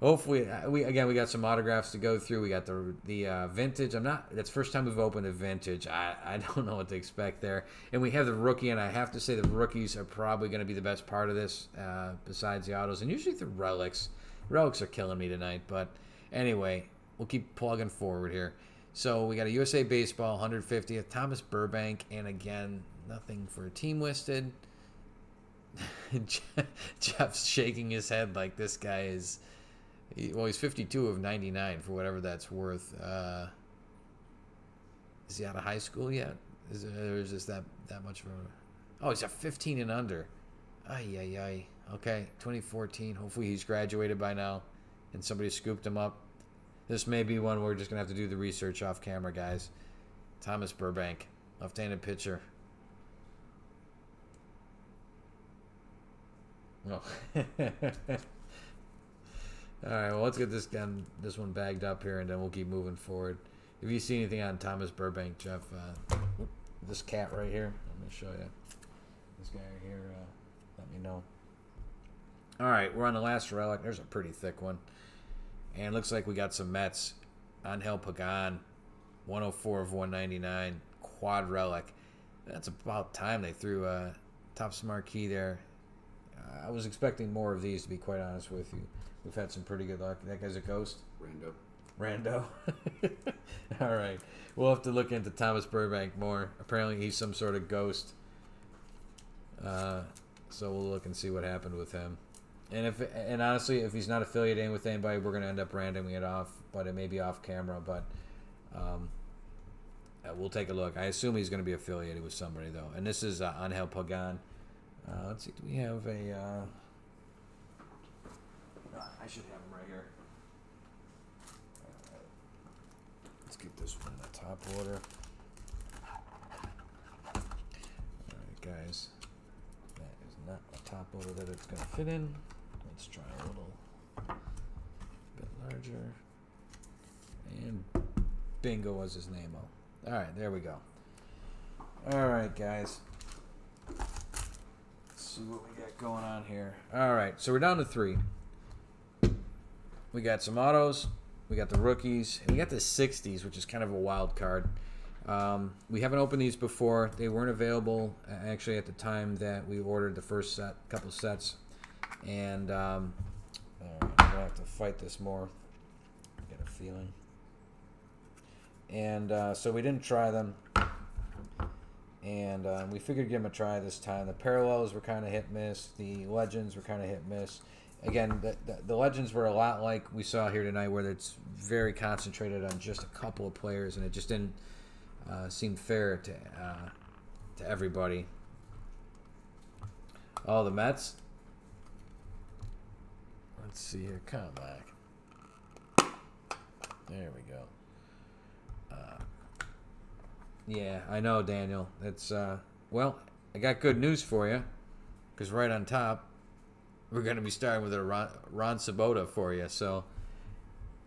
Hopefully, uh, we again we got some autographs to go through. We got the the uh, vintage. I'm not. That's first time we've opened a vintage. I I don't know what to expect there. And we have the rookie, and I have to say the rookies are probably going to be the best part of this, uh, besides the autos, and usually the relics. Relics are killing me tonight, but anyway, we'll keep plugging forward here. So we got a USA Baseball 150th Thomas Burbank, and again nothing for a team listed. Jeff's shaking his head like this guy is. Well, he's 52 of 99 for whatever that's worth. Uh, is he out of high school yet? Is or is this that that much of a? Oh, he's a 15 and under. Ay ay ay. Okay, 2014. Hopefully he's graduated by now, and somebody scooped him up. This may be one we're just gonna have to do the research off camera, guys. Thomas Burbank, left-handed pitcher. No. All right, well, let's get this gun, this one bagged up here, and then we'll keep moving forward. If you see anything on Thomas Burbank, Jeff, uh, this cat right here, let me show you. This guy right here, uh, let me know. All right, we're on the last relic. There's a pretty thick one, and it looks like we got some Mets. Angel Pagan, 104 of 199, quad relic. That's about time they threw a top smart key there. Uh, I was expecting more of these, to be quite honest with you. We've had some pretty good luck. That guy's a ghost. Rando. Rando. All right. We'll have to look into Thomas Burbank more. Apparently, he's some sort of ghost. Uh, so we'll look and see what happened with him. And if and honestly, if he's not affiliated with anybody, we're gonna end up randoming it off. But it may be off camera. But um, uh, we'll take a look. I assume he's gonna be affiliated with somebody though. And this is uh, Angel Pagan. Uh, let's see. Do we have a? Uh, I should have him right here. Let's get this one in the top order. Alright, guys. That is not a top order that it's going to fit in. Let's try a little bit larger. And bingo was his name. Oh. Alright, there we go. Alright, guys. Let's see what we got going on here. Alright, so we're down to three. We got some autos. We got the rookies. And we got the 60s, which is kind of a wild card. Um, we haven't opened these before. They weren't available uh, actually at the time that we ordered the first set, couple sets. And um, I'm to have to fight this more. I get a feeling. And uh, so we didn't try them. And uh, we figured give them a try this time. The parallels were kind of hit miss. The legends were kind of hit miss again, the, the, the legends were a lot like we saw here tonight, where it's very concentrated on just a couple of players, and it just didn't uh, seem fair to uh, to everybody. Oh, the Mets. Let's see here. Come back. There we go. Uh, yeah, I know, Daniel. It's uh, well, I got good news for you, because right on top we're going to be starting with a Ron, Ron Sabota for you. So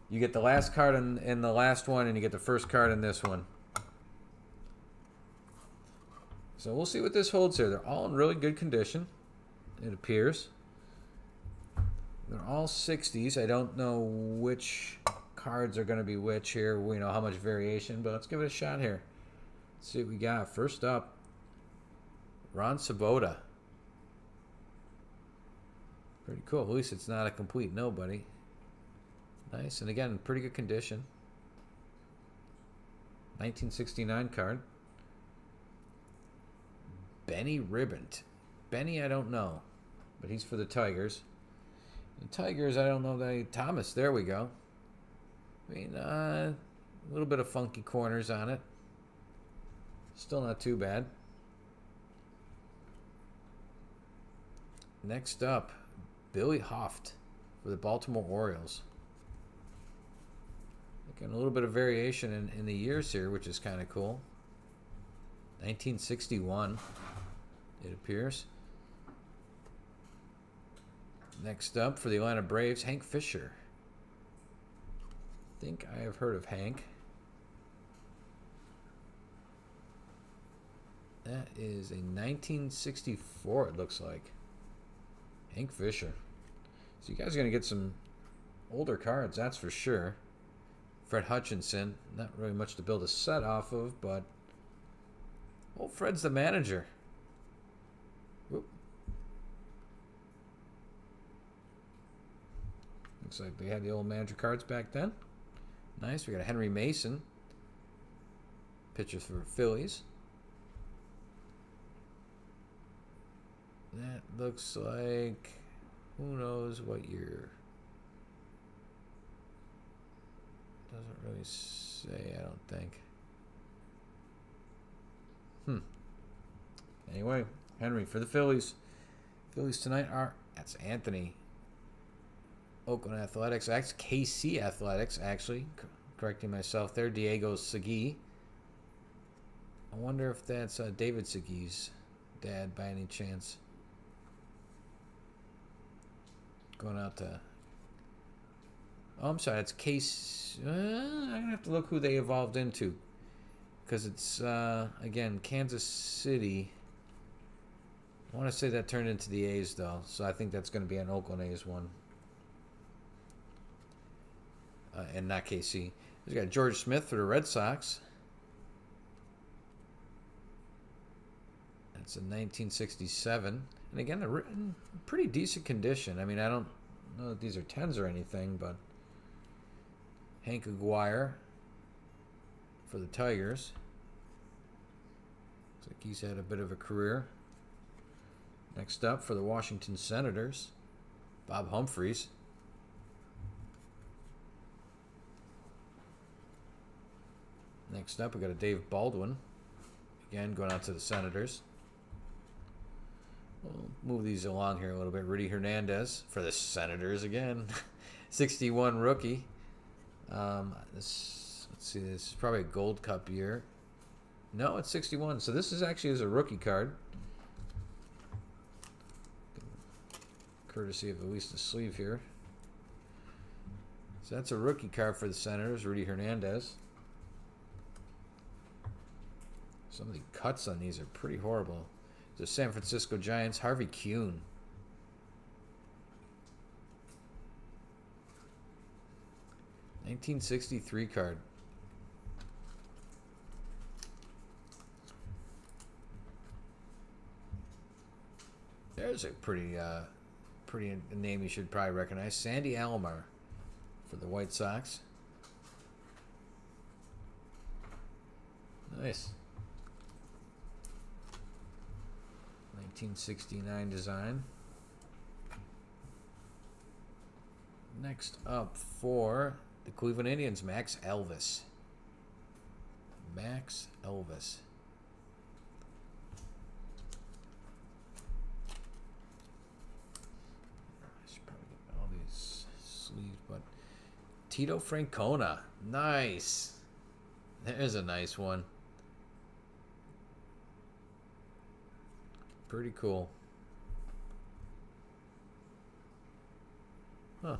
you get the last card in, in the last one, and you get the first card in this one. So we'll see what this holds here. They're all in really good condition, it appears. They're all 60s. I don't know which cards are going to be which here. We know how much variation, but let's give it a shot here. Let's see what we got. First up, Ron Sabota. Pretty cool. At least it's not a complete nobody. Nice. And again, pretty good condition. 1969 card. Benny Ribant. Benny, I don't know. But he's for the Tigers. The Tigers, I don't know that. Thomas, there we go. I mean, uh, a little bit of funky corners on it. Still not too bad. Next up, Billy Hoeft for the Baltimore Orioles. Again, a little bit of variation in, in the years here, which is kind of cool. 1961, it appears. Next up for the Atlanta Braves, Hank Fischer. I think I have heard of Hank. That is a 1964, it looks like. Hank Fischer. So you guys are going to get some older cards, that's for sure. Fred Hutchinson, not really much to build a set off of, but well, Fred's the manager. Looks like they had the old manager cards back then. Nice. We got a Henry Mason. Pitcher for Phillies. That looks like who knows what year. Doesn't really say, I don't think. Hmm. Anyway, Henry for the Phillies. Phillies tonight are that's Anthony. Oakland Athletics. That's KC Athletics, actually. correcting myself there. Diego Segui. I wonder if that's uh, David Segui's dad by any chance. Going out to. Oh, I'm sorry. It's Case. Uh, I'm gonna have to look who they evolved into, because it's uh, again Kansas City. I want to say that turned into the A's though, so I think that's going to be an Oakland A's one, uh, and not KC. We got George Smith for the Red Sox. That's in 1967. And again, in pretty decent condition. I mean, I don't know that these are 10s or anything, but Hank Aguirre for the Tigers. Looks like he's had a bit of a career. Next up for the Washington Senators, Bob Humphreys. Next up, we got a Dave Baldwin. Again, going out to the Senators. We'll move these along here a little bit. Rudy Hernandez for the Senators again. 61 rookie. Um, this, let's see, this is probably a Gold Cup year. No, it's 61. So this is actually as a rookie card. Courtesy of at least a sleeve here. So that's a rookie card for the Senators, Rudy Hernandez. Some of the cuts on these are pretty horrible. The San Francisco Giants, Harvey Kuenn. Nineteen sixty three card. There's a pretty uh, pretty name you should probably recognize. Sandy Alomar for the White Sox. Nice. 1969 design. Next up for the Cleveland Indians, Max Alvis. Max Alvis. I should probably get all these sleeves, but Tito Francona. Nice. There's a nice one. Pretty cool. Huh.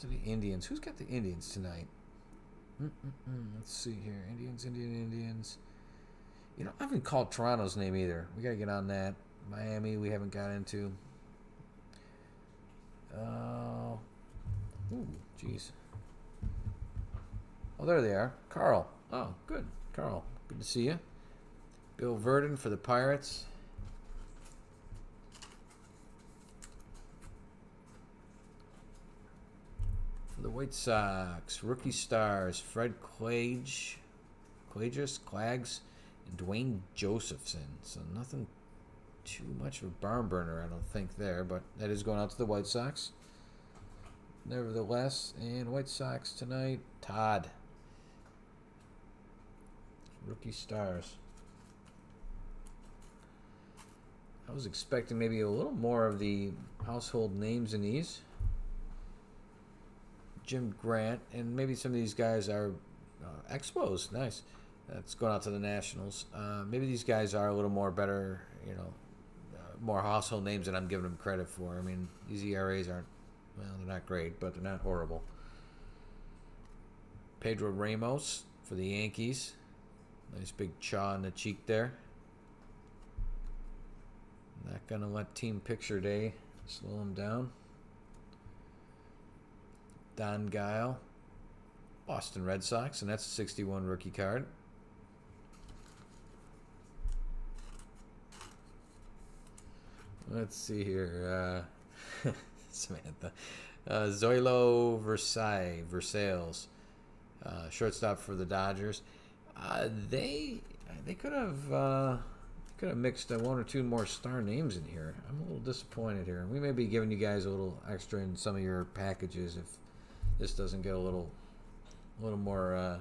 to the Indians. Who's got the Indians tonight? Mm-mm-mm. Let's see here. Indians, Indian, Indians. You know, I haven't called Toronto's name either. We got to get on that. Miami, we haven't got into. Uh, ooh, jeez. Oh, there they are. Carl. Oh, good. Carl, good to see you. Bill Virdon for the Pirates. For the White Sox, rookie stars Fred Clage, Clagis, Clags, and Duane Josephson. So nothing too much of a barn burner, I don't think, there, but that is going out to the White Sox. Nevertheless, and White Sox tonight, Todd. Rookie stars. I was expecting maybe a little more of the household names in these. Jim Grant, and maybe some of these guys are uh, Expos. Nice. That's going out to the Nationals. Uh, maybe these guys are a little more better, you know, uh, more household names than I'm giving them credit for. I mean, these ERAs aren't, well, they're not great, but they're not horrible. Pedro Ramos for the Yankees. Nice big chaw in the cheek there. Not going to let Team Picture Day slow him down. Don Guile, Boston Red Sox, and that's a 61 rookie card. Let's see here. Uh, Samantha. Uh, Zoilo Versalles, Versalles, uh, shortstop for the Dodgers. Uh, they they could have uh, could have mixed uh, one or two more star names in here. I'm a little disappointed here. We may be giving you guys a little extra in some of your packages if this doesn't get a little a little more uh,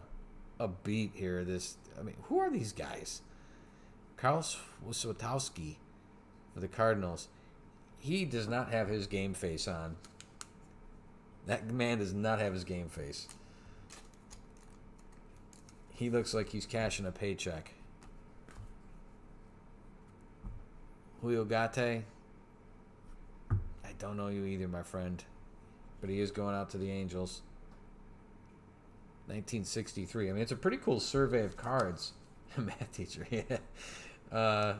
upbeat here. This I mean, who are these guys? Karl Swiatowski for the Cardinals. He does not have his game face on. That man does not have his game face. He looks like he's cashing a paycheck. Julio Gate. I don't know you either, my friend. But he is going out to the Angels. 1963. I mean, it's a pretty cool survey of cards. Math teacher, yeah. Uh,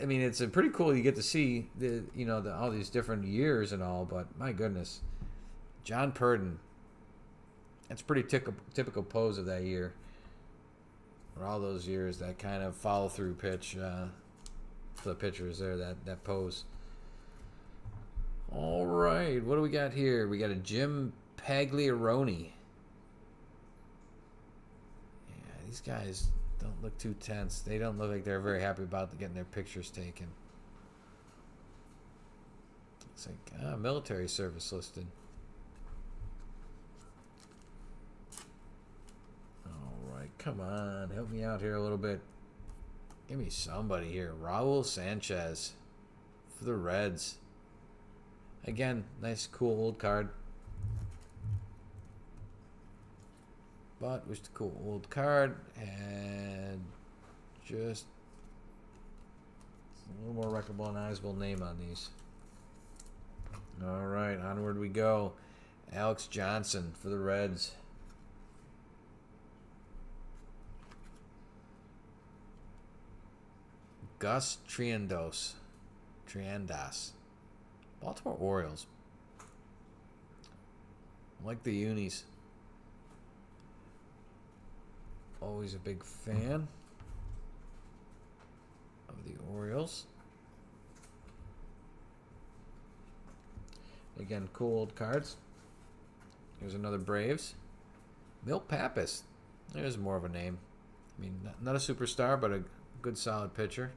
I mean, it's a pretty cool. You get to see the, you know, the, all these different years and all. But my goodness, John Purdon. That's pretty typical, typical pose of that year. Or all those years, that kind of follow through pitch uh, for the pitchers there. That that pose. All right, what do we got here? We got a Jim Pagliaroni. Yeah, these guys don't look too tense. They don't look like they're very happy about getting their pictures taken. Looks like ah, military service listed. All right, come on, help me out here a little bit. Give me somebody here. Raul Sanchez for the Reds. Again, nice, cool old card. But was the cool old card and just a little more recognizable name on these. All right, onward we go. Alex Johnson for the Reds. Gus Triandos. Triandas. Baltimore Orioles. Like the unis. Always a big fan of the Orioles. Again, cool old cards. Here's another Braves. Milt Pappas. There's more of a name. I mean, not a superstar, but a good solid pitcher.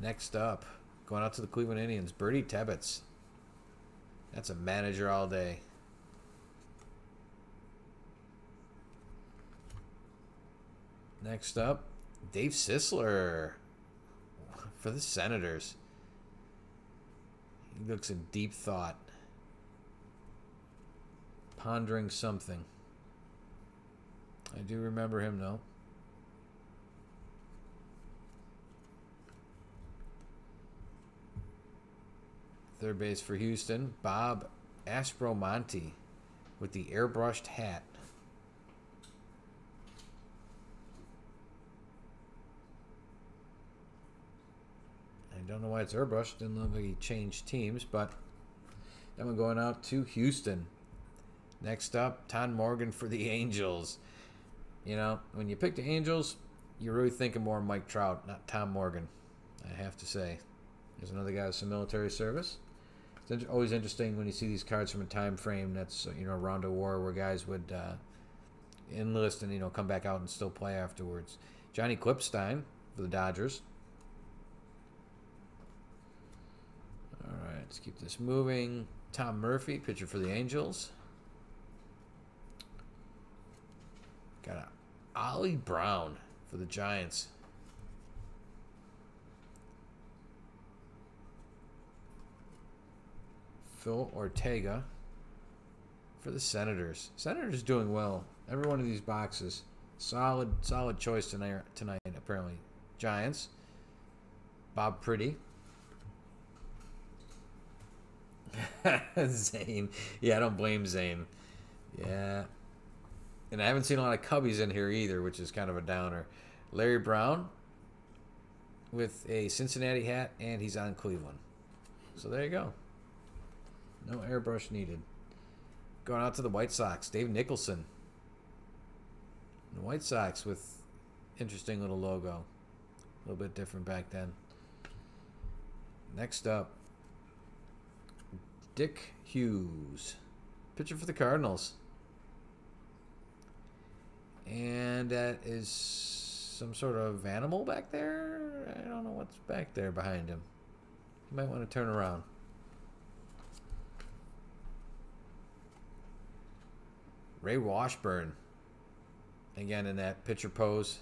Next up, going out to the Cleveland Indians, Birdie Tebbetts. That's a manager all day. Next up, Dave Sisler for the Senators. He looks in deep thought, pondering something. I do remember him though. Third base for Houston, Bob Aspromonte with the airbrushed hat. I don't know why it's airbrushed. Didn't look like he changed teams, but then we're going out to Houston. Next up, Tom Morgan for the Angels. You know, when you pick the Angels, you're really thinking more Mike Trout, not Tom Morgan. I have to say. There's another guy with some military service. It's always interesting when you see these cards from a time frame that's you know around a war where guys would uh, enlist and you know come back out and still play afterwards. Johnny Klippstein for the Dodgers. All right, let's keep this moving. Tom Murphy, pitcher for the Angels. Got a Ollie Brown for the Giants. Phil Ortega for the Senators. Senators doing well. Every one of these boxes. Solid, solid choice tonight, tonight apparently. Giants. Bob Pretty. Zane. Yeah, I don't blame Zane. Yeah. And I haven't seen a lot of Cubbies in here either, which is kind of a downer. Larry Brown with a Cincinnati hat, and he's on Cleveland. So there you go. No airbrush needed. Going out to the White Sox, Dave Nicholson. The White Sox with interesting little logo. A little bit different back then. Next up, Dick Hughes. Pitcher for the Cardinals. And that is some sort of animal back there. I don't know what's back there behind him. You might want to turn around. Ray Washburn. Again, in that pitcher pose.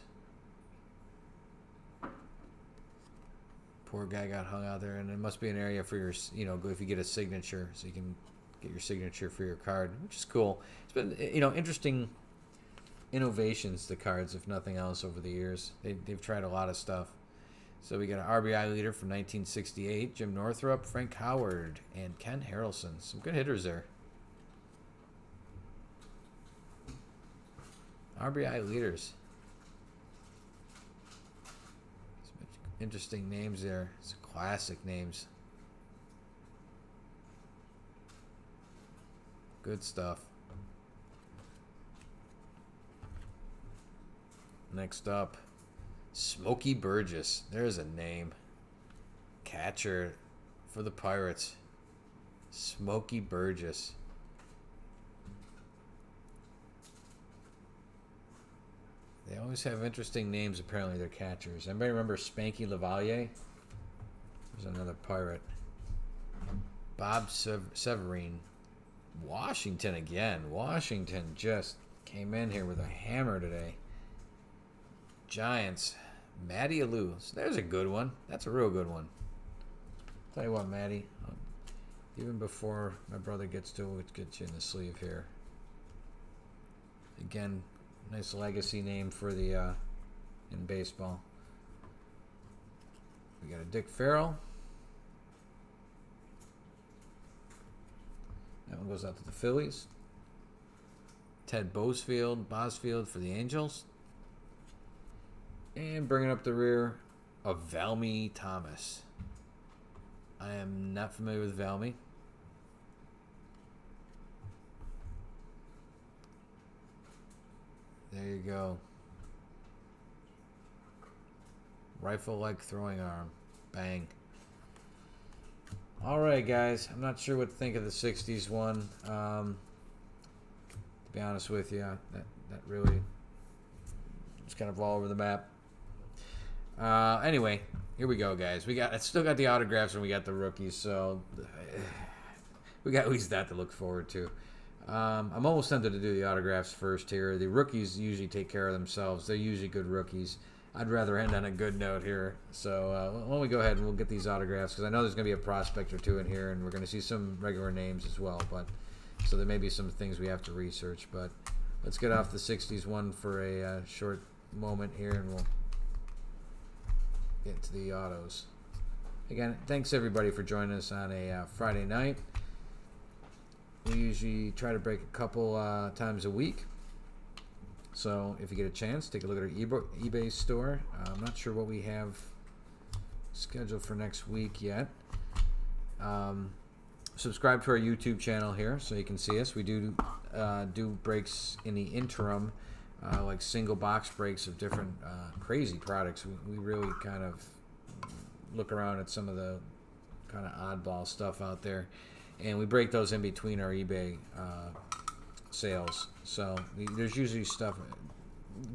Poor guy got hung out there, and it must be an area for your, you know, if you get a signature, so you can get your signature for your card, which is cool. It's been, eh, you know, interesting innovations to cards, if nothing else, over the years. They, they've tried a lot of stuff. So we got an RBI leader from 1968, Jim Northrup, Frank Howard, and Ken Harrelson. Some good hitters there. RBI leaders. Some interesting names there. Some classic names. Good stuff. Next up, Smokey Burgess. There's a name. Catcher for the Pirates. Smokey Burgess. They always have interesting names, apparently, they're catchers. Anybody remember Spanky LaValliere? There's another pirate. Bob Saverine. Washington again. Washington just came in here with a hammer today. Giants. Matty Alou. So there's a good one. That's a real good one. Tell you what, Matty. Um, even before my brother gets to it, get you in the sleeve here. Again, Nice legacy name for the uh, in baseball. We got a Dick Farrell. That one goes out to the Phillies. Ted Bowsfield, Bowsfield for the Angels. And bringing up the rear of Valmy Thomas. I am not familiar with Valmy. There you go. Rifle like throwing arm. Bang. Alright, guys. I'm not sure what to think of the 60s one. Um, to be honest with you, that, that really just kind of all over the map. Uh, anyway, here we go, guys. We got I still got the autographs and we got the rookies, so we got at least that to look forward to. Um, I'm almost tempted to do the autographs first here. The rookies usually take care of themselves. They're usually good rookies. I'd rather end on a good note here. So uh, why don't we go ahead and we'll get these autographs because I know there's going to be a prospect or two in here, and we're going to see some regular names as well. But so there may be some things we have to research. But let's get off the '60s one for a uh, short moment here, and we'll get to the autos. again, thanks everybody for joining us on a uh, Friday night. We usually try to break a couple uh, times a week. So if you get a chance, take a look at our eBay, store. Uh, I'm not sure what we have scheduled for next week yet. Um, subscribe to our YouTube channel here so you can see us. We do uh, do breaks in the interim, uh, like single box breaks of different uh, crazy products. We, we really kind of look around at some of the kind of oddball stuff out there, and we break those in between our eBay uh, sales. So there's usually stuff.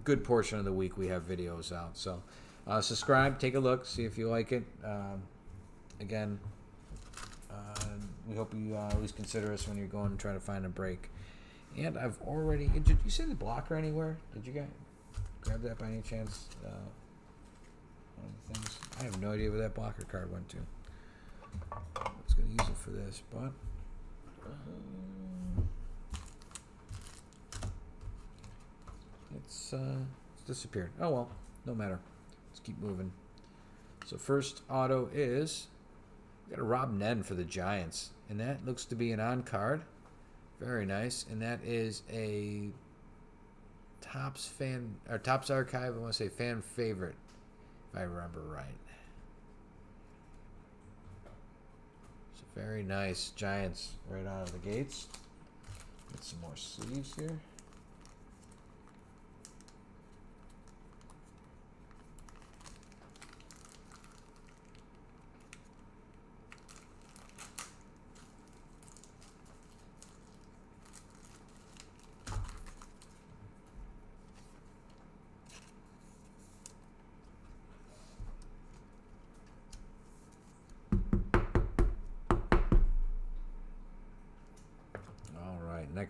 Good portion of the week we have videos out. So uh, subscribe, take a look, see if you like it. Um, again, uh, we hope you uh, least consider us when you're going and trying to find a break. And I've already. Did you see the blocker anywhere? Did you guys grab that by any chance? Uh. I have no idea where that blocker card went to. Going to use it for this, but. It's, uh, it's disappeared. Oh well, no matter. Let's keep moving. So first auto is we got a Rob Nen for the Giants, and that looks to be an on card. Very nice, and that is a Topps fan or Topps archive. I want to say fan favorite, if I remember right. So very nice Giants right out of the gates. Get some more sleeves here.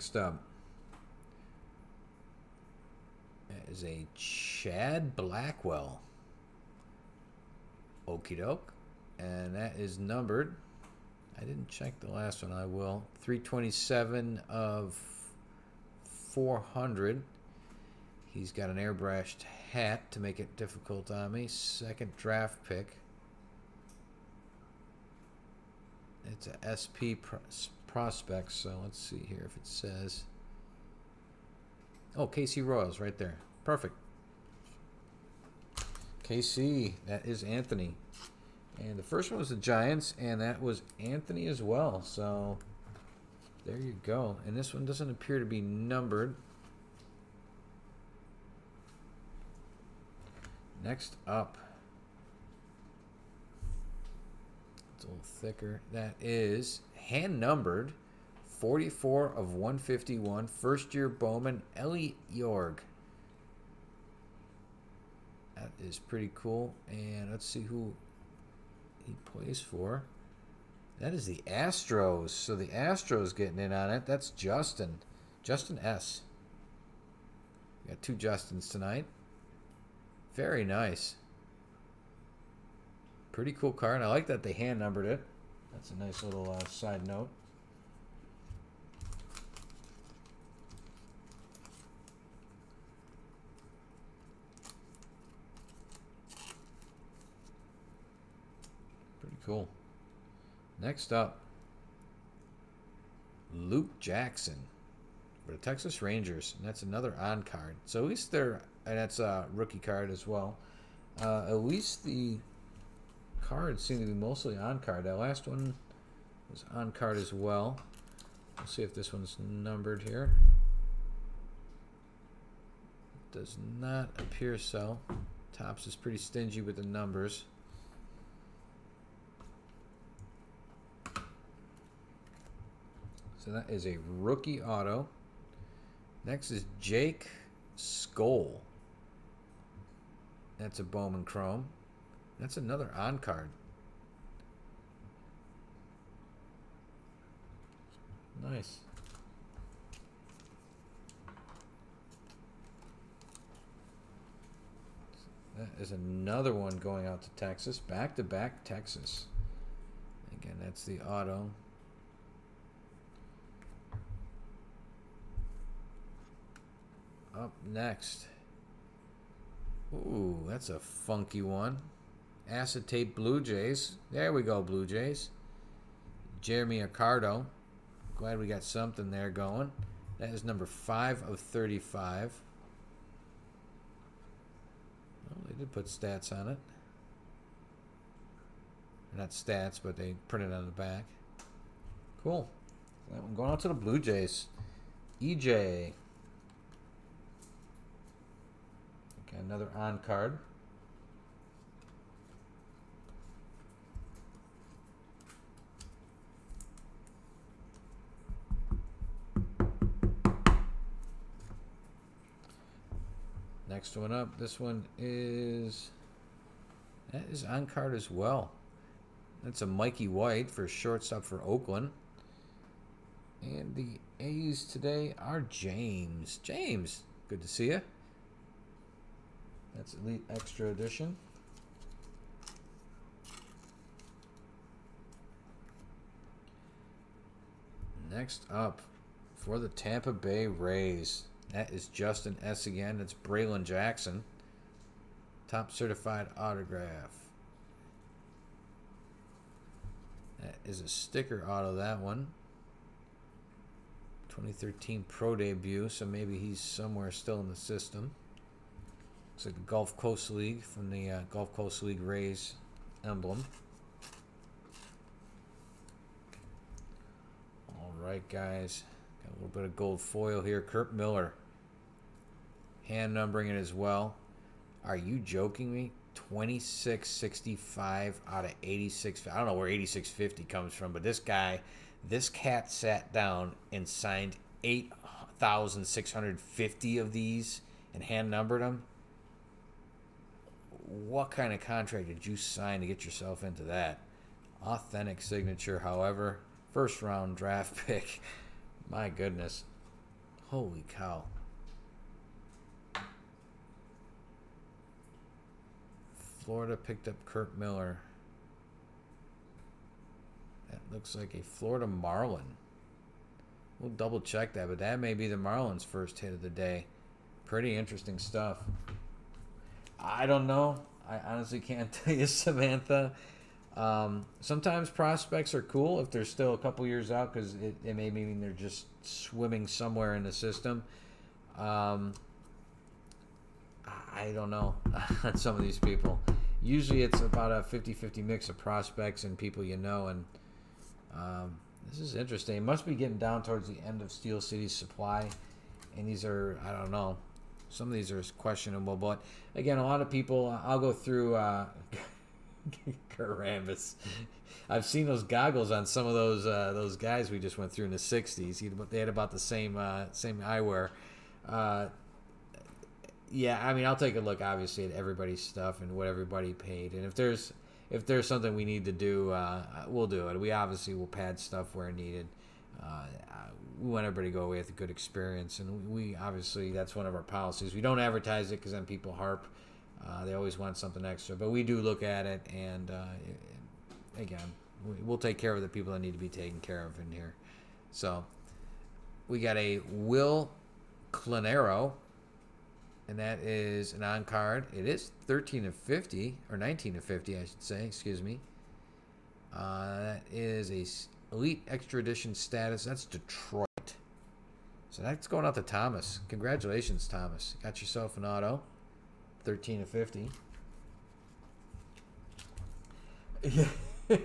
Next up um, is a Chad Blackwell. Okie doke. And that is numbered. I didn't check the last one. I will. 327 of 400. He's got an airbrushed hat to make it difficult on me. Second draft pick. It's a SP prospects. So let's see here if it says. Oh, KC Royals right there. Perfect. KC, that is Anthony. And the first one was the Giants, and that was Anthony as well. So there you go. And this one doesn't appear to be numbered. Next up. It's a little thicker. That is hand numbered 44 of 151 first year Bowman Ellie Yorg. That is pretty cool. And let's see who he plays for. That is the Astros. So the Astros getting in on it. That's Justin. Justin S. We got two Justins tonight. Very nice. Pretty cool card. I like that they hand numbered it. That's a nice little uh, side note. Pretty cool. Next up, Luke Jackson for the Texas Rangers, and that's another on card. So at least they're, and that's a rookie card as well. Uh, at least the cards seem to be mostly on card. That last one was on card as well. Let's see if this one's numbered here. Does not appear so. Topps is pretty stingy with the numbers. So that is a rookie auto. Next is Jake Skole. That's a Bowman Chrome. That's another on card. Nice. That is another one going out to Texas. Back to back Texas. Again, that's the auto. Up next. Ooh, that's a funky one. Acetate Blue Jays. There we go, Blue Jays. Jeremy Accardo. Glad we got something there going. That is number 5 of 35. Well, they did put stats on it. Not stats, but they printed on the back. Cool. That one going out to the Blue Jays. EJ. Got another on card. Next one up. This one is that is on card as well. That's a Mikey White for shortstop for Oakland. And the A's today are James. James, good to see you. That's Elite Extra Edition. Next up for the Tampa Bay Rays. That is Justin S. again. That's Bralin Jackson. Top certified autograph. That is a sticker auto, that one. 2013 Pro debut, so maybe he's somewhere still in the system. Looks like the Gulf Coast League from the uh, Gulf Coast League Rays emblem. All right, guys. Got a little bit of gold foil here. Kurt Miller. Hand numbering it as well. Are you joking me? 2665 out of 86. I don't know where 8650 comes from, but this guy, this cat sat down and signed 8,650 of these and hand numbered them. What kind of contract did you sign to get yourself into that? Authentic signature, however, first round draft pick. My goodness. Holy cow. Florida picked up Kurt Miller. That looks like a Florida Marlin. We'll double check that, but that may be the Marlins' first hit of the day. Pretty interesting stuff. I don't know. I honestly can't tell you, Samantha. Um, sometimes prospects are cool if they're still a couple years out because it, it, may mean they're just swimming somewhere in the system. Um, I don't know on some of these people usually it's about a 50-50 mix of prospects and people you know and um, this is interesting must be getting down towards the end of steel city's supply and these are i don't know some of these are questionable but again a lot of people i'll go through uh. I've seen those goggles on some of those uh, those guys we just went through in the '60s. They had about the same uh, same eyewear. Uh, yeah, I mean, I'll take a look obviously at everybody's stuff and what everybody paid, and if there's if there's something we need to do, uh, we'll do it. We obviously will pad stuff where needed. Uh, we want everybody to go away with a good experience, and we obviously that's one of our policies. We don't advertise it because then people harp. Uh, they always want something extra, but we do look at it, and uh, again, we'll take care of the people that need to be taken care of in here. So we got a Will Clinard and that is an on card. It is 13 of 50 or 19 of 50, I should say. Excuse me. Uh, that is a elite extra edition status. That's Detroit. So that's going out to Thomas. Congratulations, Thomas. Got yourself an auto. 13 of 50. Yeah.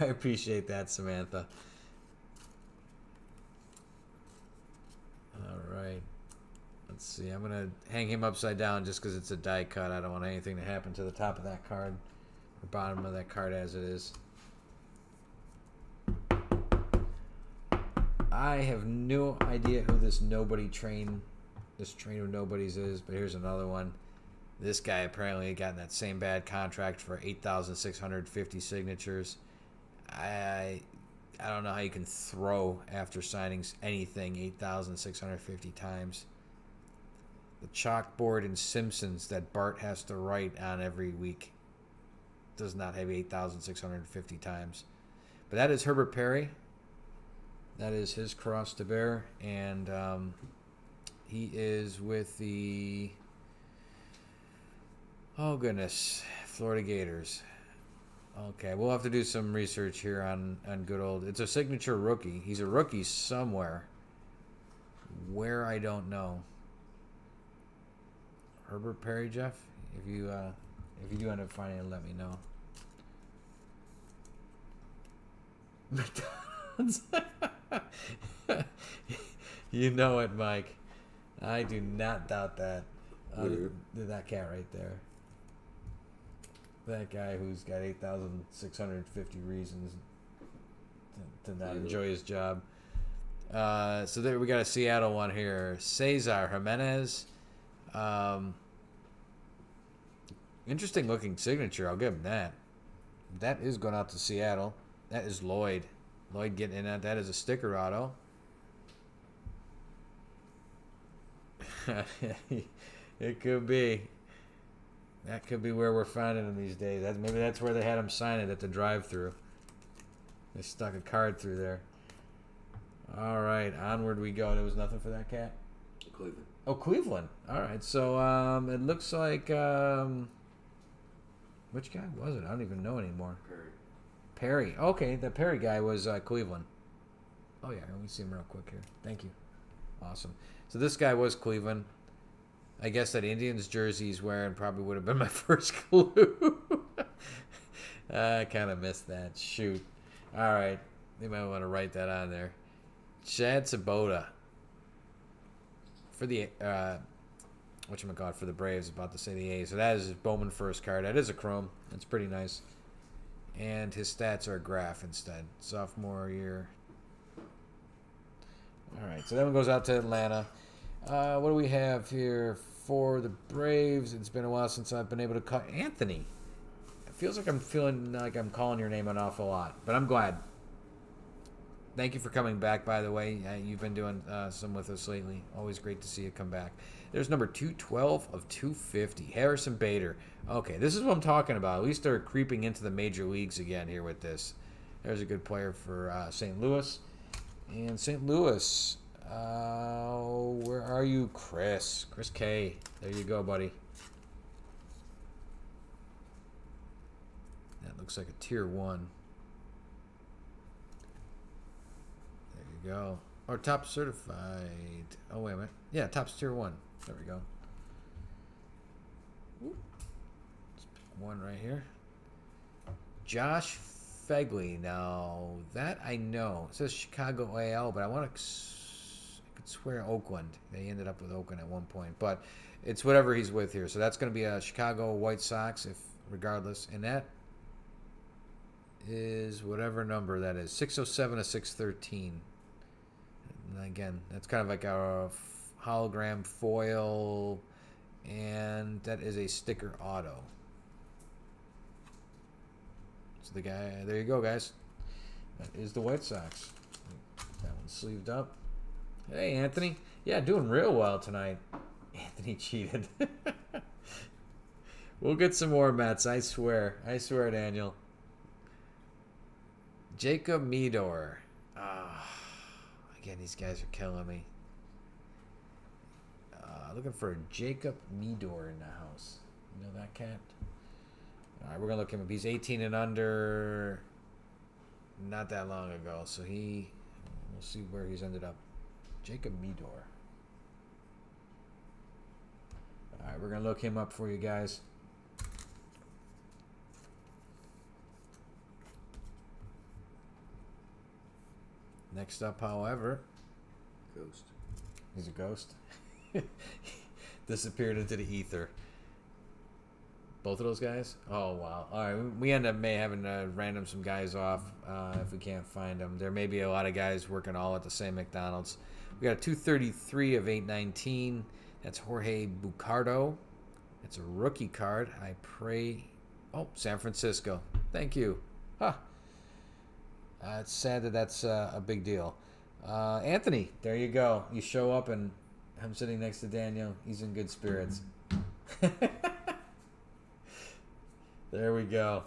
I appreciate that, Samantha. All right. Let's see. I'm gonna hang him upside down just because it's a die cut. I don't want anything to happen to the top of that card, the bottom of that card as it is. I have no idea who this nobody train, this train of nobodies is, but here's another one. This guy apparently got that same bad contract for 8,650 signatures. I I don't know how you can throw after signing anything 8,650 times the chalkboard in Simpsons that Bart has to write on every week does not have 8,650 times. But that is Herbert Perry. That is his cross to bear. And um, he is with the. Oh, goodness. Florida Gators. Okay, we'll have to do some research here on on good old. It's a signature rookie. He's a rookie somewhere. Where I don't know. Herbert Perry, Jeff. If you uh, if you do end up finding it, let me know. McDonald's. you know it, Mike. I do not doubt that. Uh, that cat right there. That guy who's got 8,650 reasons to, to not enjoy his job. Uh, so there we got a Seattle one here. Cesar Jimenez. Um, interesting looking signature. I'll give him that. That is going out to Seattle. That is Lloyd. Lloyd getting in that. That is a sticker auto. it could be. That could be where we're finding him these days. That, maybe that's where they had him sign it at the drive-through. They stuck a card through there. All right, onward we go. There was nothing for that cat. Cleveland. Oh, Cleveland. All right. So um, it looks like um, which guy was it? I don't even know anymore. Perry. Perry. Okay, the Perry guy was uh, Cleveland. Oh yeah, let me see him real quick here. Thank you. Awesome. So this guy was Cleveland. I guess that Indians jersey he's wearing probably would have been my first clue. I kind of missed that. Shoot. All right. You might want to write that on there. Chad Sobotka for the uh, what you God for the Braves. About to say the A's. So that is Bowman first card. That is a chrome. That's pretty nice. And his stats are a graph instead. Sophomore year. All right. So that one goes out to Atlanta. Uh, what do we have here for the Braves? It's been a while since I've been able to cut Anthony. It feels like I'm feeling like I'm calling your name an awful lot, but I'm glad. Thank you for coming back, by the way. Uh, you've been doing uh, some with us lately. Always great to see you come back. There's number 212 of 250, Harrison Bader. Okay, this is what I'm talking about. At least they're creeping into the major leagues again here with this. There's a good player for uh, St. Louis. And St. Louis, uh, where are you, Chris? Chris K. There you go, buddy. That looks like a tier one. Go. Or top certified. Oh, wait a minute. Yeah, top tier one. There we go. One right here. Josh Phegley. Now, that I know. It says Chicago AL, but I want to. I could swear Oakland. They ended up with Oakland at one point. But it's whatever he's with here. So that's going to be a Chicago White Sox, if regardless. And that is whatever number that is 607 to 613. Again, that's kind of like a hologram foil, and that is a sticker auto. So the guy, there you go, guys. That is the White Sox. That one's sleeved up. Hey, Anthony. Yeah, doing real well tonight. Anthony cheated. we'll get some more Mets, I swear. I swear, Daniel. Jacob Meador. Ah, again, these guys are killing me. Uh, looking for a Jacob Meador in the house. You know that cat? All right, we're gonna look him up. He's 18 and under. Not that long ago, so he. We'll see where he's ended up. Jacob Meador. All right, we're gonna look him up for you guys. Next up, however, Ghost. he's a ghost. Disappeared into the ether. Both of those guys? Oh wow! All right, we end up may having to random some guys off uh, if we can't find them. There may be a lot of guys working all at the same McDonald's. We got a 233 of 819. That's Jorge Bucardo. It's a rookie card. I pray. Oh, San Francisco. Thank you. Huh. Uh, it's sad that that's uh, a big deal. Uh, Anthony, there you go. You show up and I'm sitting next to Daniel. He's in good spirits. there we go.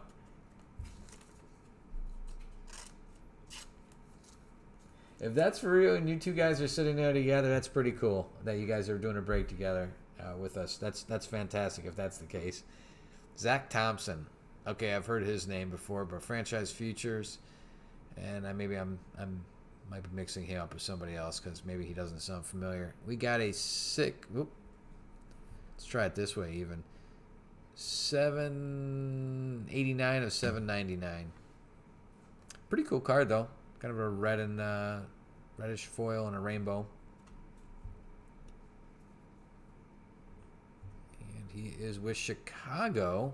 If that's for real and you two guys are sitting there together, that's pretty cool. That you guys are doing a break together uh, with us. That's that's fantastic if that's the case. Zach Thompson. Okay, I've heard his name before, but franchise futures, and I, maybe I'm I'm might be mixing him up with somebody else because maybe he doesn't sound familiar. We got a sick. Whoop, let's try it this way. Even seven eighty nine of seven ninety nine. Pretty cool card though. Kind of a red and uh, reddish foil and a rainbow. And he is with Chicago.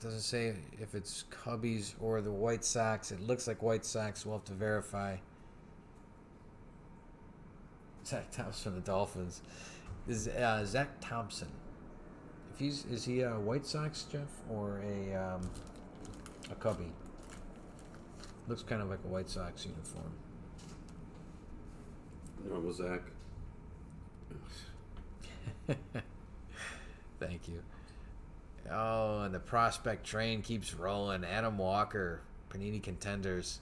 It doesn't say if it's Cubbies or the White Sox. It looks like White Sox. We'll have to verify. Zach Thompson, the Dolphins. Is uh, Zach Thompson? If he's is he a White Sox Jeff or a um, a Cubby? Looks kind of like a White Sox uniform. Normal Zach. Thank you. Oh, and the prospect train keeps rolling. Adam Walker, Panini Contenders.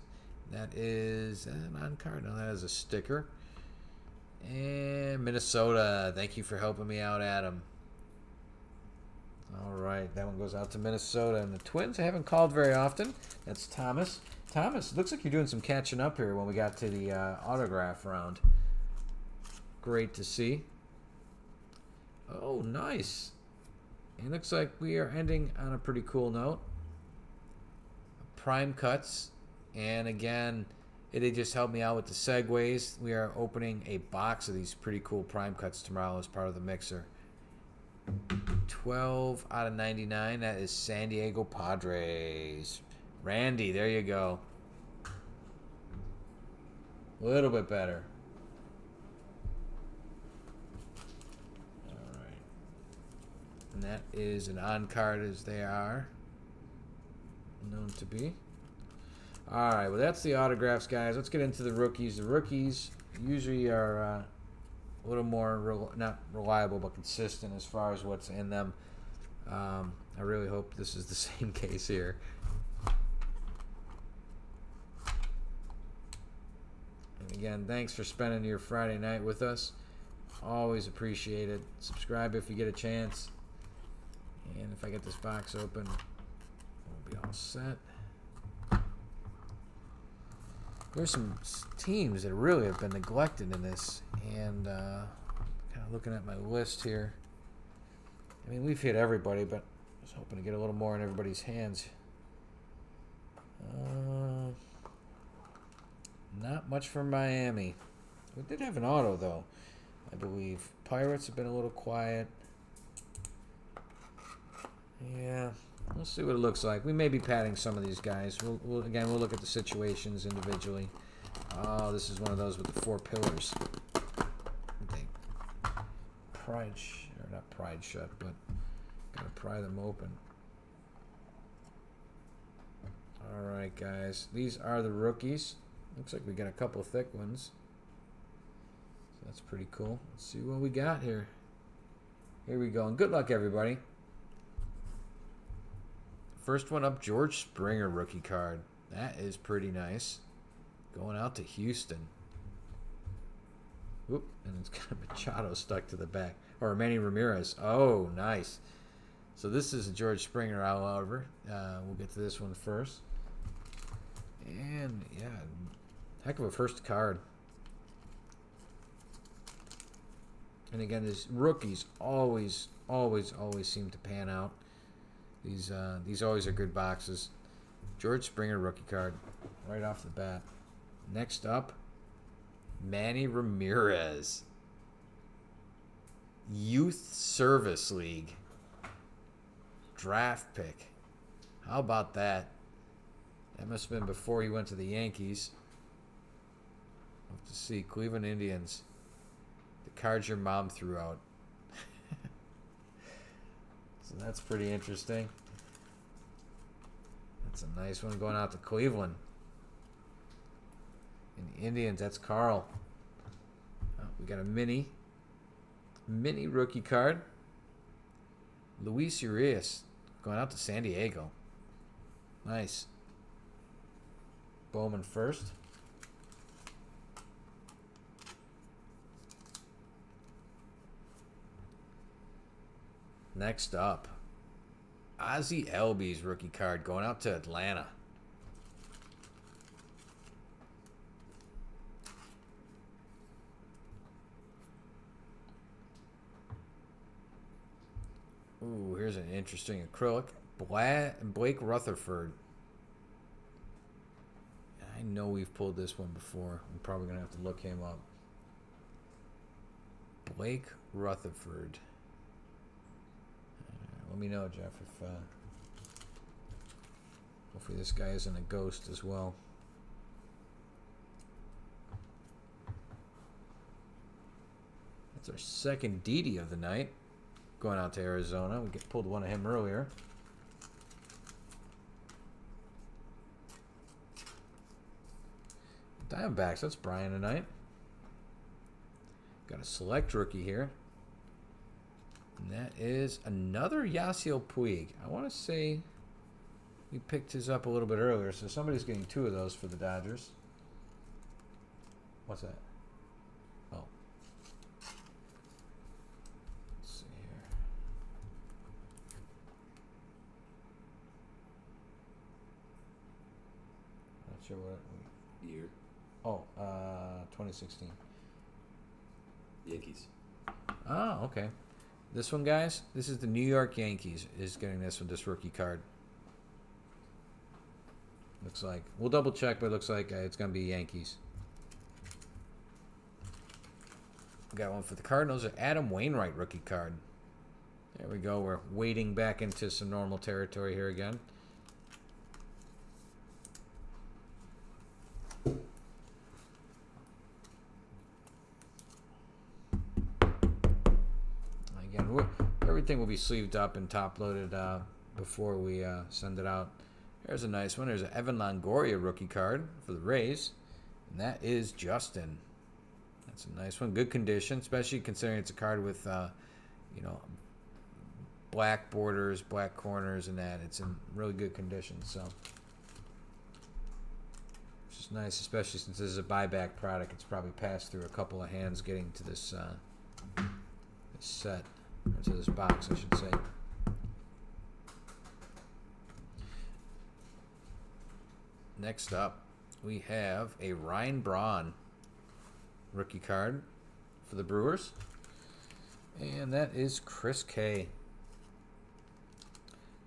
That is an on card. No, that is a sticker. And Minnesota. Thank you for helping me out, Adam. All right, that one goes out to Minnesota. And the Twins I haven't called very often. That's Thomas. Thomas, looks like you're doing some catching up here when we got to the uh, autograph round. Great to see. Oh, nice. It looks like we are ending on a pretty cool note. Prime cuts. And again, it just helped me out with the segues. We are opening a box of these pretty cool prime cuts tomorrow as part of the mixer. 12 out of 99. That is San Diego Padres. Randy, there you go. A little bit better. All right. And that is an on card as they are known to be. All right, well, that's the autographs, guys. Let's get into the rookies. The rookies usually are uh, a little more, rel- not reliable, but consistent as far as what's in them. Um, I really hope this is the same case here. And again, thanks for spending your Friday night with us. Always appreciate it. Subscribe if you get a chance. And if I get this box open, we'll be all set. There's some teams that really have been neglected in this, and uh, kind of looking at my list here. I mean, we've hit everybody, but I was hoping to get a little more in everybody's hands. Uh, not much for Miami. We did have an auto, though, I believe. Pirates have been a little quiet. Yeah, we'll see what it looks like. We may be padding some of these guys. We'll, we'll again, we'll look at the situations individually. Oh, this is one of those with the four pillars. They pride, sh- or not pride shut, but gotta pry them open. All right, guys. These are the rookies. Looks like we got a couple thick ones. So that's pretty cool. Let's see what we got here. Here we go. And good luck, everybody. First one up, George Springer rookie card. That is pretty nice. Going out to Houston. Whoop, and it's got Machado stuck to the back. Or Manny Ramirez. Oh, nice. So this is a George Springer, however. Uh, we'll get to this one first. And, yeah, heck of a first card. And again, these rookies always, always, always seem to pan out. These uh, these always are good boxes. George Springer rookie card, right off the bat. Next up, Manny Ramirez. Youth Service League. Draft pick. How about that? That must have been before he went to the Yankees. Have to see. Cleveland Indians. The cards your mom threw out. So that's pretty interesting. That's a nice one going out to Cleveland. And the Indians, that's Carl. Oh, we got a mini. Mini rookie card. Luis Urias going out to San Diego. Nice. Bowman first. Next up, Ozzie Albies rookie card going out to Atlanta. Ooh, here's an interesting acrylic. Bla Blake Rutherford. I know we've pulled this one before. I'm probably going to have to look him up. Blake Rutherford. Let me know, Jeff, if uh, hopefully this guy isn't a ghost as well. That's our second Didi of the night going out to Arizona. We get pulled one of him earlier. Diamondbacks, that's Brian tonight. Got a select rookie here. And that is another Yasiel Puig. I want to say we picked his up a little bit earlier, so somebody's getting two of those for the Dodgers. What's that? Oh. Let's see here. Not sure what. Year. Oh, uh, 2016. Yankees. Oh, okay. This one, guys, this is the New York Yankees is getting this one, this rookie card. Looks like we'll double check, but it looks like uh, it's gonna be Yankees. Got one for the Cardinals, an Adam Wainwright rookie card. There we go. We're wading back into some normal territory here. Again, we're, everything will be sleeved up and top loaded uh, before we uh, send it out. There's a nice one. There's an Evan Longoria rookie card for the Rays, and that is Justin. That's a nice one. Good condition, especially considering it's a card with, uh, you know, black borders, black corners, and that. It's in really good condition. So, which is nice, especially since this is a buyback product. It's probably passed through a couple of hands getting to this, uh, this set, or to this box, I should say. Next up, we have a Ryan Braun rookie card for the Brewers. And that is Chris K.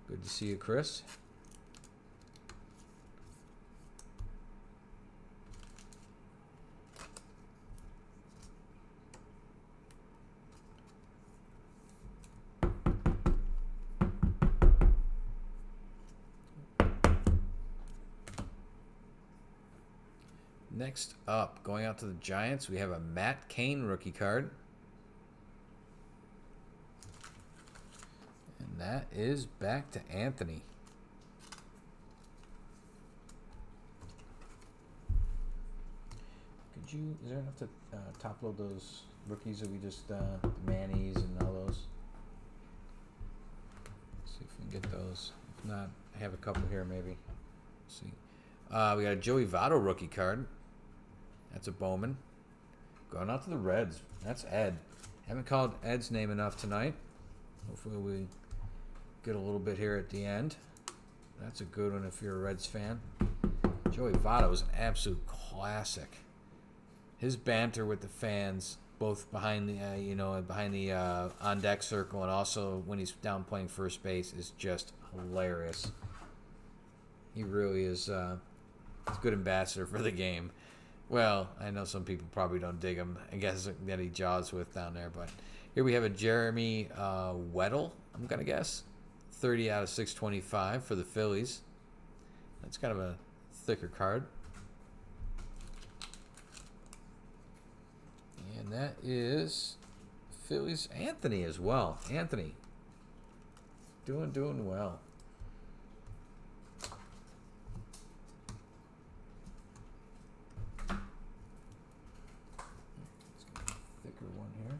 Good to see you, Chris. Next up, going out to the Giants, we have a Matt Cain rookie card. And that is back to Anthony. Could you, is there enough to uh, top load those rookies that we just, uh, the Mannies and all those? see if we can get those. If not, I have a couple here maybe. Let's see. Uh, we got a Joey Votto rookie card. That's a Bowman. Going out to the Reds. That's Ed. Haven't called Ed's name enough tonight. Hopefully we get a little bit here at the end. That's a good one if you're a Reds fan. Joey Votto is an absolute classic. His banter with the fans, both behind the uh, you know behind the uh, on deck circle and also when he's down playing first base, is just hilarious. He really is. Uh, a good ambassador for the game. Well, I know some people probably don't dig him. I guess that he jaws with down there, but here we have a Jeremy uh, Weddle. I'm gonna guess 30 out of 625 for the Phillies. That's kind of a thicker card. And that is Phillies Anthony as well. Anthony. Doing doing well. Let's get a thicker one here.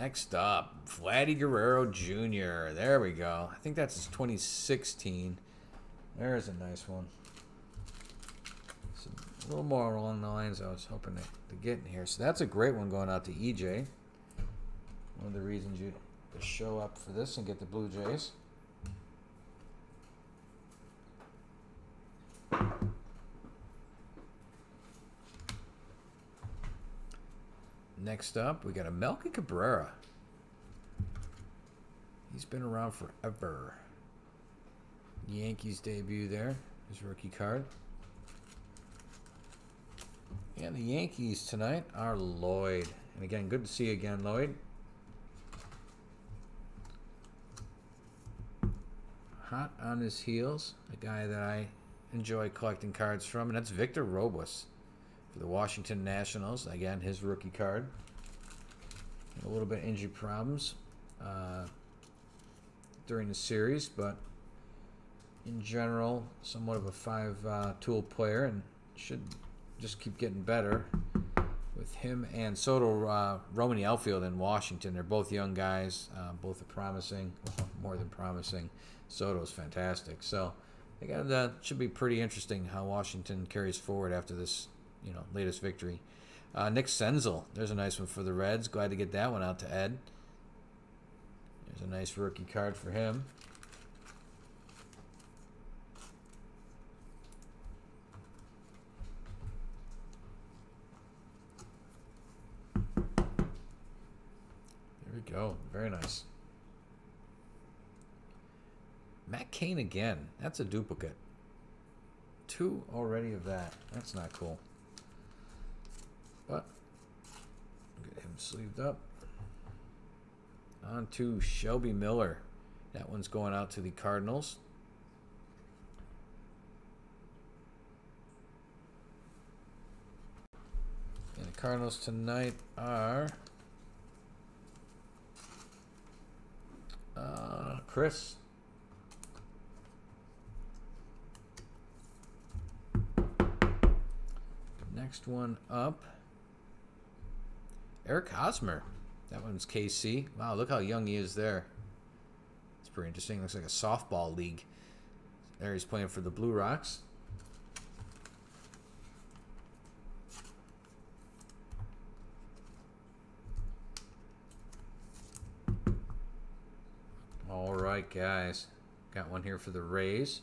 Next up, Vladdy Guerrero Jr. There we go. I think that's his 2016. There's a nice one. It's a little more along the lines I was hoping to, to get in here. So that's a great one going out to EJ. One of the reasons you show up for this and get the Blue Jays. Next up, we got a Melky Cabrera. He's been around forever. Yankees debut there, his rookie card. And the Yankees tonight are Lloyd. And again, good to see you again, Lloyd. Hot on his heels, a guy that I enjoy collecting cards from, and that's Victor Robles for the Washington Nationals. Again, his rookie card. A little bit injury problems uh, during the series, but in general, somewhat of a five-tool uh, player and should just keep getting better with him and Soto uh, roaming the outfield in Washington. They're both young guys, uh, both are promising, more than promising. Soto's fantastic. So again, that should be pretty interesting how Washington carries forward after this, you know, latest victory. Uh, Nick Senzel, there's a nice one for the Reds. Glad to get that one out to Ed. There's a nice rookie card for him. There we go. Very nice. Matt Cain again. That's a duplicate. Two already of that. That's not cool. But get him sleeved up. On to Shelby Miller. That one's going out to the Cardinals. And the Cardinals tonight are uh, Chris. Next one up. Eric Hosmer. That one's KC. Wow, look how young he is there. It's pretty interesting. Looks like a softball league. There he's playing for the Blue Rocks. All right, guys. Got one here for the Rays.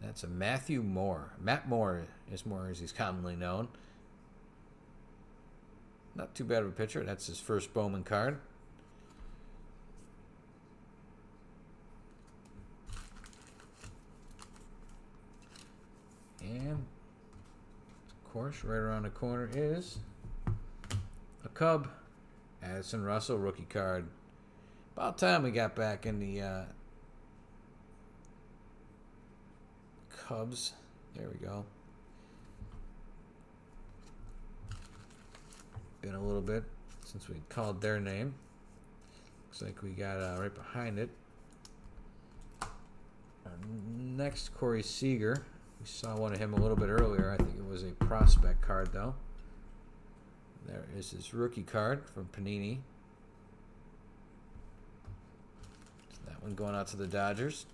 That's a Matthew Moore. Matt Moore is more as he's commonly known. Not too bad of a pitcher. That's his first Bowman card. And, of course, right around the corner is a Cub. Addison Russell rookie card. About time we got back in the uh, Cubs. There we go. Been a little bit since we called their name. Looks like we got uh, right behind it. Uh, next, Corey Seager. We saw one of him a little bit earlier. I think it was a prospect card, though. There is his rookie card from Panini. So that one going out to the Dodgers.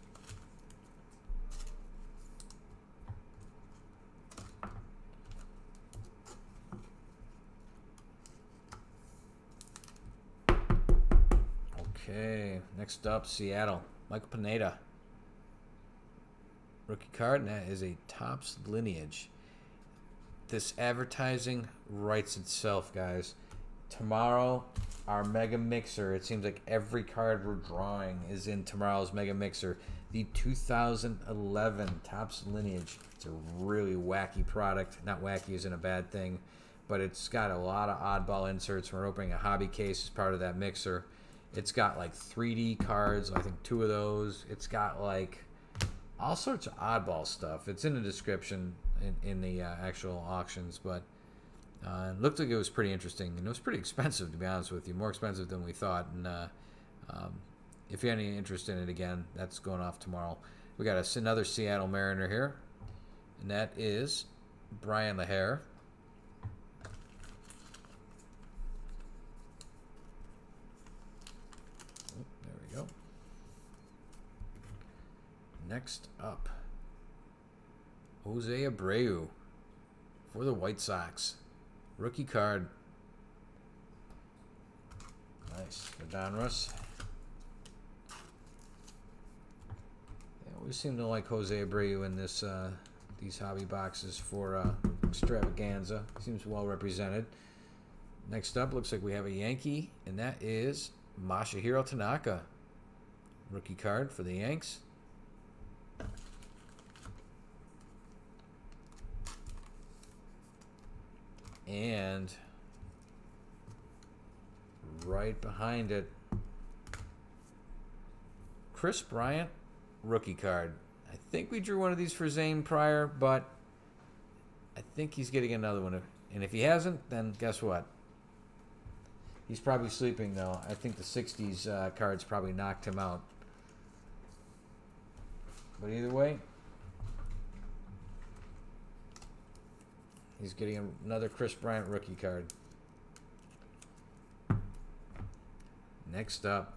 Okay, next up, Seattle. Michael Pineda. Rookie card, and that is a Topps lineage. This advertising writes itself, guys. Tomorrow, our Mega Mixer, it seems like every card we're drawing is in tomorrow's Mega Mixer. The 2011 Topps lineage. It's a really wacky product. Not wacky isn't a bad thing, but it's got a lot of oddball inserts. We're opening a hobby case as part of that mixer. It's got like 3D cards, I think two of those. It's got like all sorts of oddball stuff. It's in the description in, in the uh, actual auctions, but uh, it looked like it was pretty interesting. And it was pretty expensive, to be honest with you, more expensive than we thought. And uh, um, if you have any interest in it, again, that's going off tomorrow. We got a, another Seattle Mariner here, and that is Bryan LaHair. Next up, Jose Abreu for the White Sox. Rookie card. Nice for Donruss. They always seem to like Jose Abreu in this uh, these hobby boxes for uh, extravaganza. Seems well represented. Next up, looks like we have a Yankee, and that is Masahiro Tanaka. Rookie card for the Yanks. And right behind it, Kris Bryant, rookie card. I think we drew one of these for Zane prior, but I think he's getting another one. And if he hasn't, then guess what? He's probably sleeping, though. I think the 60s uh, cards probably knocked him out. But either way, he's getting another Kris Bryant rookie card. Next up,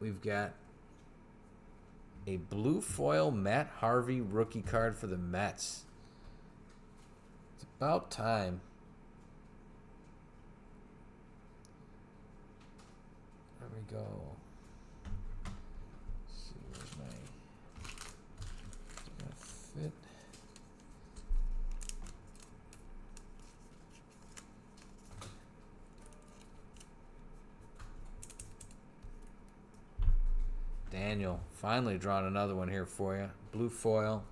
we've got a blue foil Matt Harvey rookie card for the Mets. It's about time. There we go. Let's see where's my is it gonna fit? Daniel, finally drawn another one here for you. Blue foil.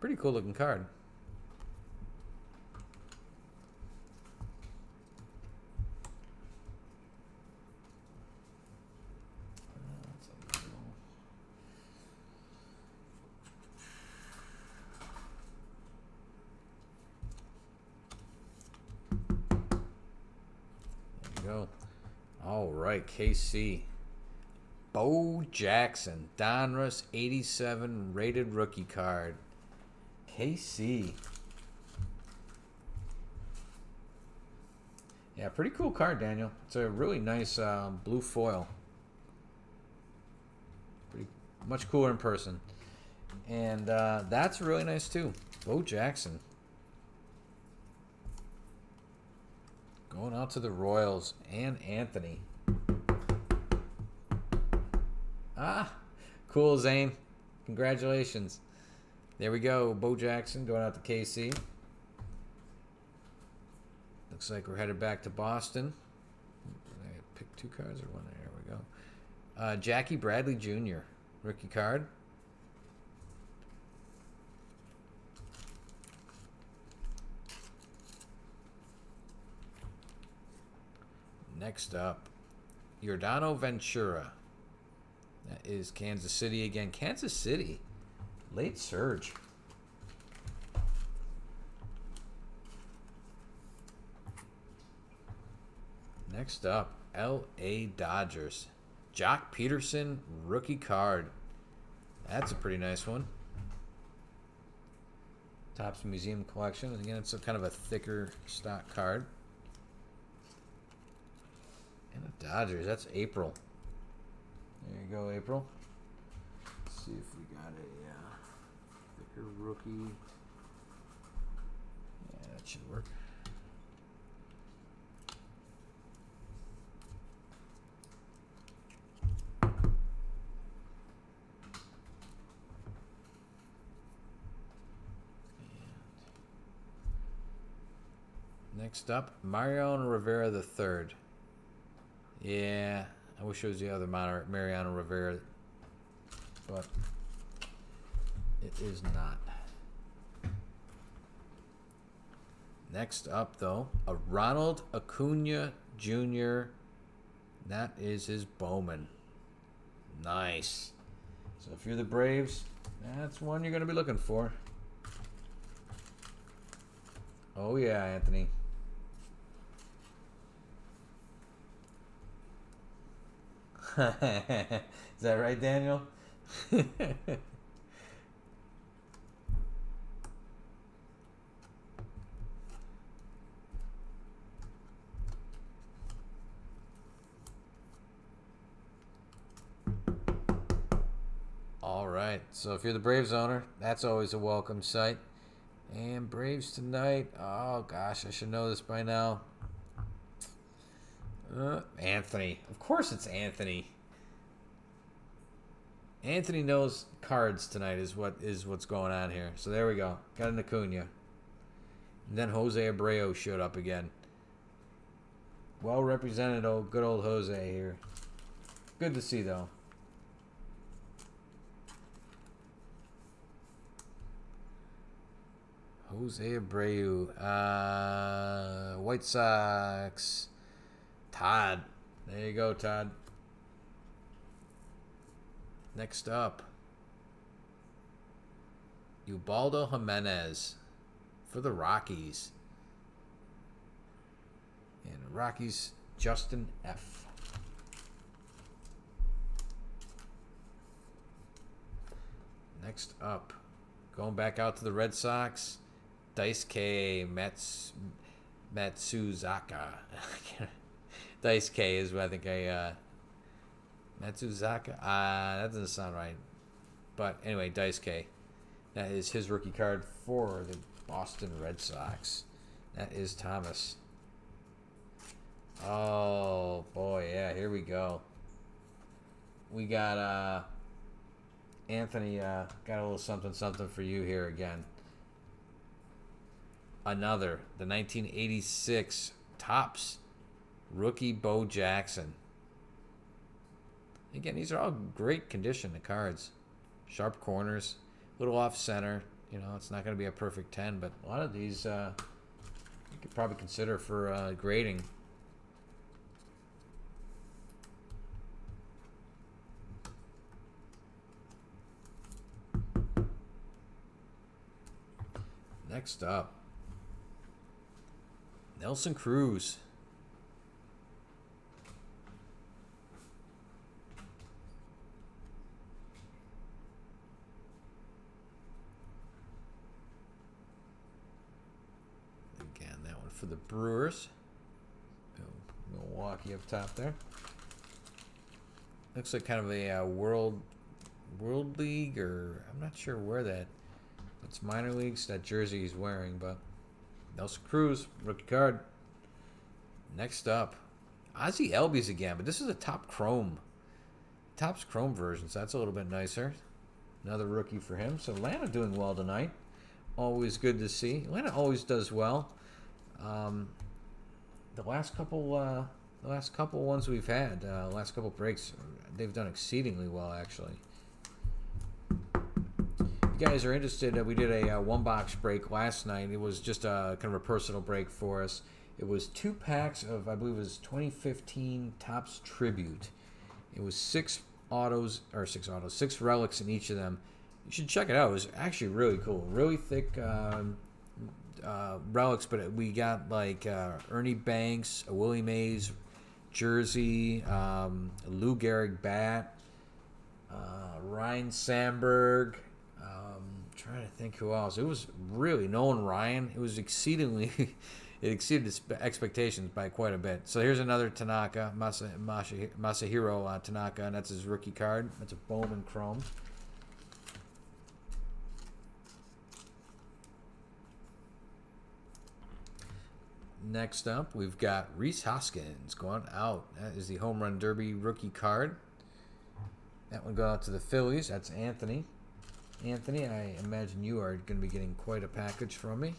Pretty cool looking card. There you go. All right, KC. Bo Jackson, Donruss 87 rated rookie card. KC. Yeah, pretty cool card, Daniel. It's a really nice um, blue foil. Pretty much cooler in person. And uh, that's really nice too. Bo Jackson. Going out to the Royals and Anthony. Ah, cool, Zane. Congratulations. There we go. Bo Jackson going out to KC. Looks like we're headed back to Boston. I pick two cards or one? There we go. Uh, Jackie Bradley Jr. Rookie card. Next up, Yordano Ventura. That is Kansas City again. Kansas City. Late surge. Next up, LA Dodgers. Joc Pederson, rookie card. That's a pretty nice one. Topps Museum Collection. Again, it's a kind of a thicker stock card. And the Dodgers. That's April. There you go, April. Let's see if we got a uh, thicker rookie. Yeah, that should work. Next up, Mariano Rivera the third. Yeah, I wish it was the other Mar- Mariano Rivera, but it is not. Next up, though, a Ronald Acuna Jr. That is his Bowman. Nice. So if you're the Braves, that's one you're going to be looking for. Oh, yeah, Anthony. Is that right, Daniel? All right. So if you're the Braves owner, that's always a welcome sight. And Braves tonight. Oh gosh, I should know this by now. Uh, Anthony. Of course it's Anthony. Anthony knows cards tonight is what is what's going on here. So there we go. Got an Acuna. And then Jose Abreu showed up again. Well represented, old good old Jose here. Good to see though. Jose Abreu, uh, White Sox, Todd. There you go, Todd. Next up, Ubaldo Jimenez for the Rockies. And Rockies, Justin F. Next up, going back out to the Red Sox, Daisuke Mats, Matsuzaka. Daisuke is what I think I. Uh, Matsuzaka? Uh, that doesn't sound right. But anyway, Dice K. That is his rookie card for the Boston Red Sox. That is Thomas. Oh boy, yeah, here we go. We got uh Anthony uh got a little something something for you here again. Another, the 1986 Topps rookie Bo Jackson. Again, these are all great condition, the cards. Sharp corners, little off center. You know, it's not going to be a perfect 10, but a lot of these uh, you could probably consider for uh, grading. Next up, Nelson Cruz. Again, that one for the Brewers. Milwaukee up top there. Looks like kind of a uh, world world league, or I'm not sure where that. It's minor leagues that jersey he's wearing, but Nelson Cruz rookie card. Next up, Ozzie Albies again, but this is a top chrome. Topps chrome version, so that's a little bit nicer. Another rookie for him. So Atlanta doing well tonight. Always good to see. Atlanta always does well. Um, the last couple, uh, the last couple ones we've had, uh, last couple breaks, they've done exceedingly well actually. If you guys are interested, uh, we did a uh, one box break last night. It was just a kind of a personal break for us. It was two packs of, I believe it was 2015 Topps Tribute. It was six autos, or six autos, six relics in each of them. You should check it out. It was actually really cool. Really thick um, uh, relics, but we got like uh, Ernie Banks, a Willie Mays jersey, um, Lou Gehrig bat, uh, Ryne Sandberg. Um, trying to think who else. It was really Nolan Ryan. It was exceedingly. it exceeded expectations by quite a bit. So here's another Tanaka, Masa, Masahiro uh, Tanaka, and that's his rookie card. That's a Bowman Chrome. Next up, we've got Rhys Hoskins going out. That is the Home Run Derby rookie card. That one going out to the Phillies. That's Anthony. Anthony, I imagine you are going to be getting quite a package from me.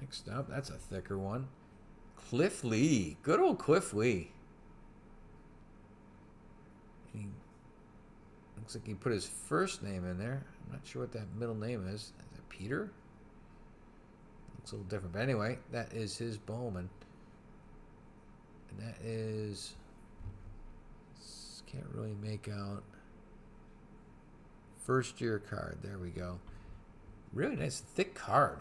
Next up, that's a thicker one. Cliff Lee. Good old Cliff Lee. Looks like he put his first name in there. I'm not sure what that middle name is. Is it Peter? Looks a little different. But anyway, that is his Bowman. And that is. Can't really make out. First year card. There we go. Really nice, thick card.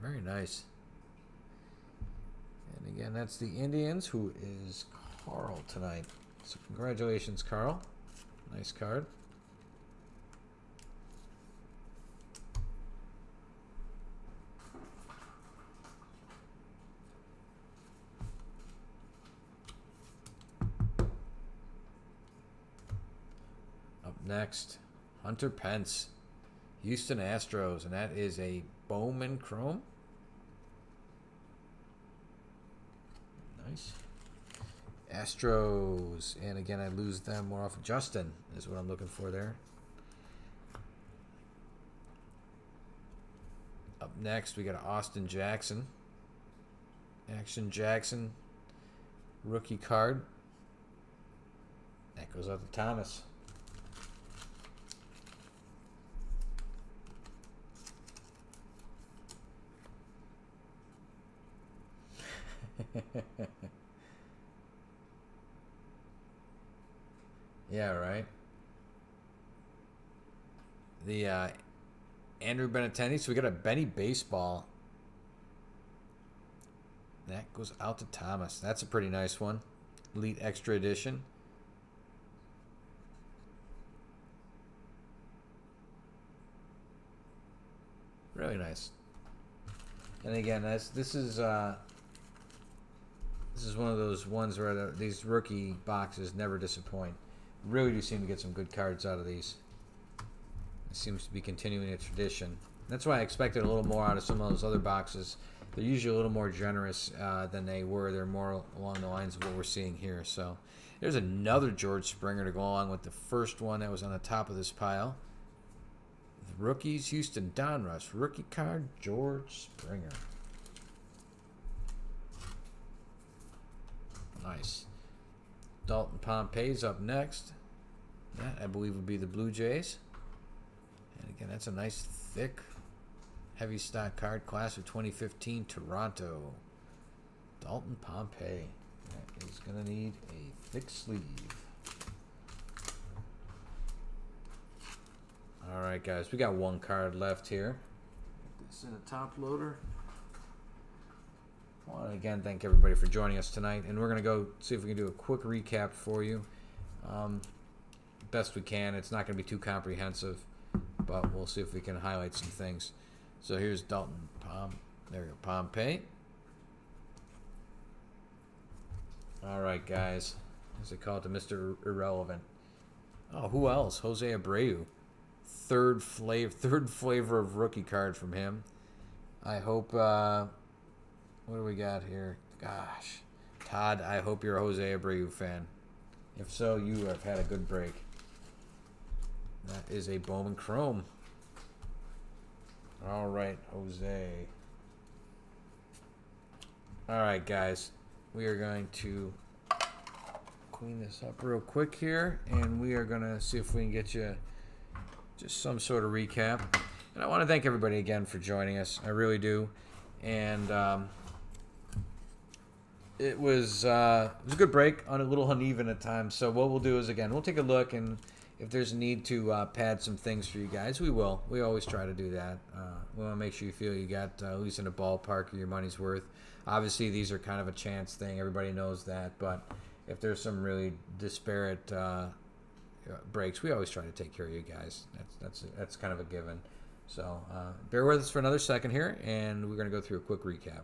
Very nice. And again, that's the Indians, who is Carl tonight. So congratulations, Carl. Nice card. Up next, Hunter Pence, Houston Astros, and that is a Bowman Chrome. Nice. Astros, and again, I lose them more often. Justin is what I'm looking for there. Up next, we got Austin Jackson. Action Jackson, rookie card. That goes out to Thomas. yeah, right. The uh, Andrew Benintendi. So we got a Benny baseball. That goes out to Thomas. That's a pretty nice one. Elite Extra Edition. Really nice. And again, that's this is uh, this is one of those ones where the, these rookie boxes never disappoint. Really do seem to get some good cards out of these. It seems to be continuing a tradition. That's why I expected a little more out of some of those other boxes. They're usually a little more generous uh, than they were. They're more along the lines of what we're seeing here. So there's another George Springer to go along with the first one that was on the top of this pile. The rookies, Houston Donruss. Rookie card, George Springer. Nice. Dalton Pompey's up next. That, I believe, would be the Blue Jays. And again, that's a nice, thick, heavy stock card. Class of 2015, Toronto. Dalton Pompey. That is going to need a thick sleeve. All right, guys. We got one card left here. This in a top loader. I want to again thank everybody for joining us tonight, and we're going to go see if we can do a quick recap for you. Um, best we can. It's not going to be too comprehensive, but we'll see if we can highlight some things. So here's Dalton Pom. There you go, Pompey. All right, guys. As they call it, to Mr. Irrelevant. Oh, who else? Jose Abreu. Third flavor, third flavor of rookie card from him. I hope. Uh, what do we got here? Gosh, Todd. I hope you're a Jose Abreu fan. If so, you have had a good break. That is a Bowman Chrome. All right, Jose. All right, guys. We are going to clean this up real quick here, and we are going to see if we can get you just some sort of recap. And I want to thank everybody again for joining us. I really do. And um, it was uh, it was a good break on a little uneven at times. So what we'll do is again we'll take a look and if there's a need to uh, pad some things for you guys, we will. We always try to do that. Uh, we want to make sure you feel you got uh, at least in a ballpark or your money's worth. Obviously, these are kind of a chance thing. Everybody knows that, but if there's some really disparate uh, breaks, we always try to take care of you guys. That's that's that's kind of a given. So uh, bear with us for another second here, and we're going to go through a quick recap.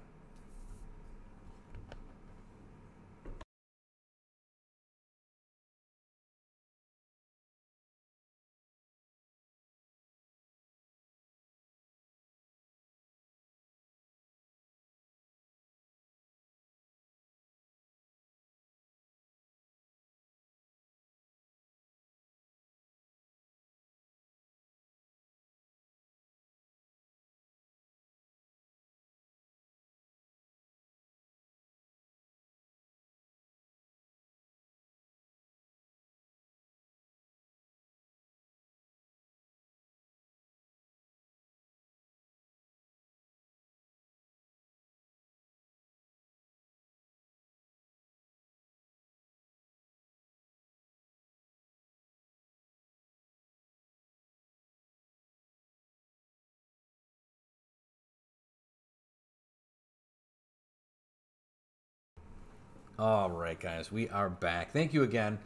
All right, guys, we are back. Thank you again.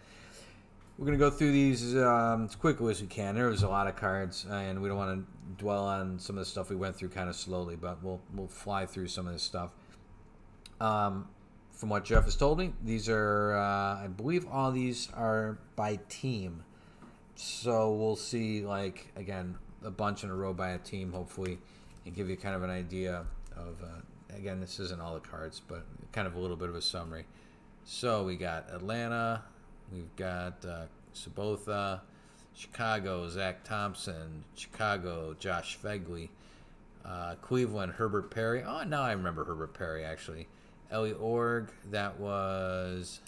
We're going to go through these um, as quickly as we can. There was a lot of cards, and we don't want to dwell on some of the stuff we went through kind of slowly, but we'll we'll fly through some of this stuff. Um, from what Jeff has told me, these are, uh, I believe, all these are by team. so we'll see, like again, a bunch in a row by a team, hopefully, and give you kind of an idea of. Uh, again, this isn't all the cards, but kind of a little bit of a summary. So we got Atlanta, we've got uh, Sobotka, Chicago, Zach Thompson, Chicago, Josh Phegley, uh, Cleveland, Herbert Perry. Oh, now I remember Herbert Perry actually. Ellie Org, that was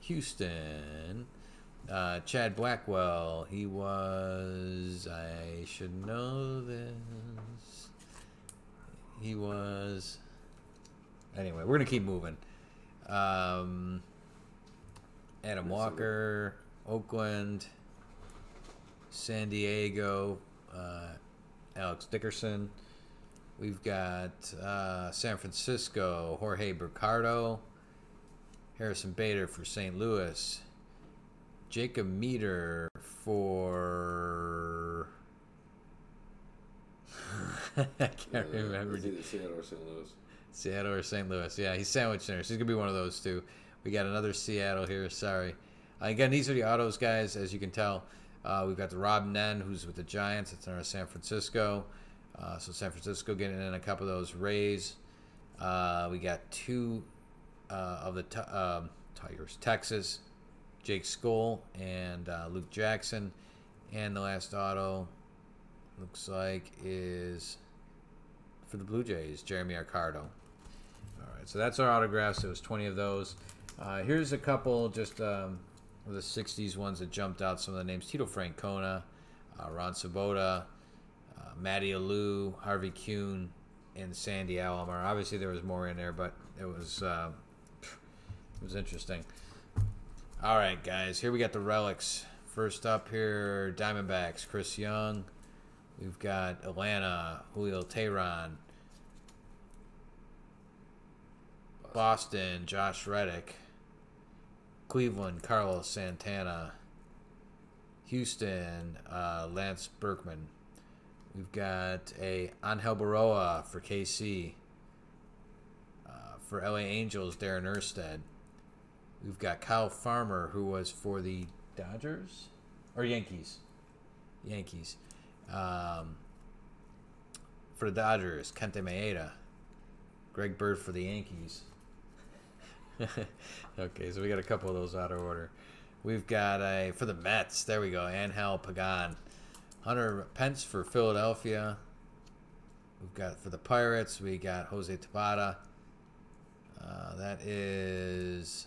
Houston. Uh, Chad Blackwell, he was. I should know this. He was. Anyway, we're gonna keep moving. Um, Adam Walker, Oakland, San Diego, uh, Alex Dickerson. We've got uh, San Francisco, Jorge Bercardo, Harrison Bader for St. Louis, Jacob Meter for. I can't remember. It's either Seattle or St. Louis. Seattle or St. Louis. Yeah, he's sandwiched there. So he's gonna be one of those two. We got another Seattle here. Sorry. Uh, again, these are the autos guys, as you can tell. Uh, we've got the Rob Nen, who's with the Giants. It's in our San Francisco. Uh, so San Francisco getting in a couple of those Rays. Uh, we got two uh, of the um, Tigers, Texas, Jake Skole and uh, Luke Jackson, and the last auto looks like is for the Blue Jays, Jeremy Arcardo. Right, so that's our autographs. There was 20 of those. Uh, here's a couple just um, the 60s ones that jumped out. Some of the names: Tito Francona, uh, Ron Sabota, uh, Matty Alou, Harvey Kuenn, and Sandy Alomar. Obviously, there was more in there, but it was uh, it was interesting. All right, guys, here we got the relics. First up here, Diamondbacks, Chris Young. We've got Atlanta, Julio Teheran. Boston, Josh Reddick. Cleveland, Carlos Santana. Houston, uh, Lance Berkman. We've got a Angel Berroa for KC. Uh, for LA Angels, Darin Erstad. We've got Kyle Farmer, who was for the Dodgers or Yankees. Yankees. Um, for the Dodgers, Kenta Maeda. Greg Bird for the Yankees. okay, so we got a couple of those out of order. We've got a for the Mets. There we go. Angel Pagan. Hunter Pence for Philadelphia. We've got for the Pirates. We got Jose Tabata. Uh, that is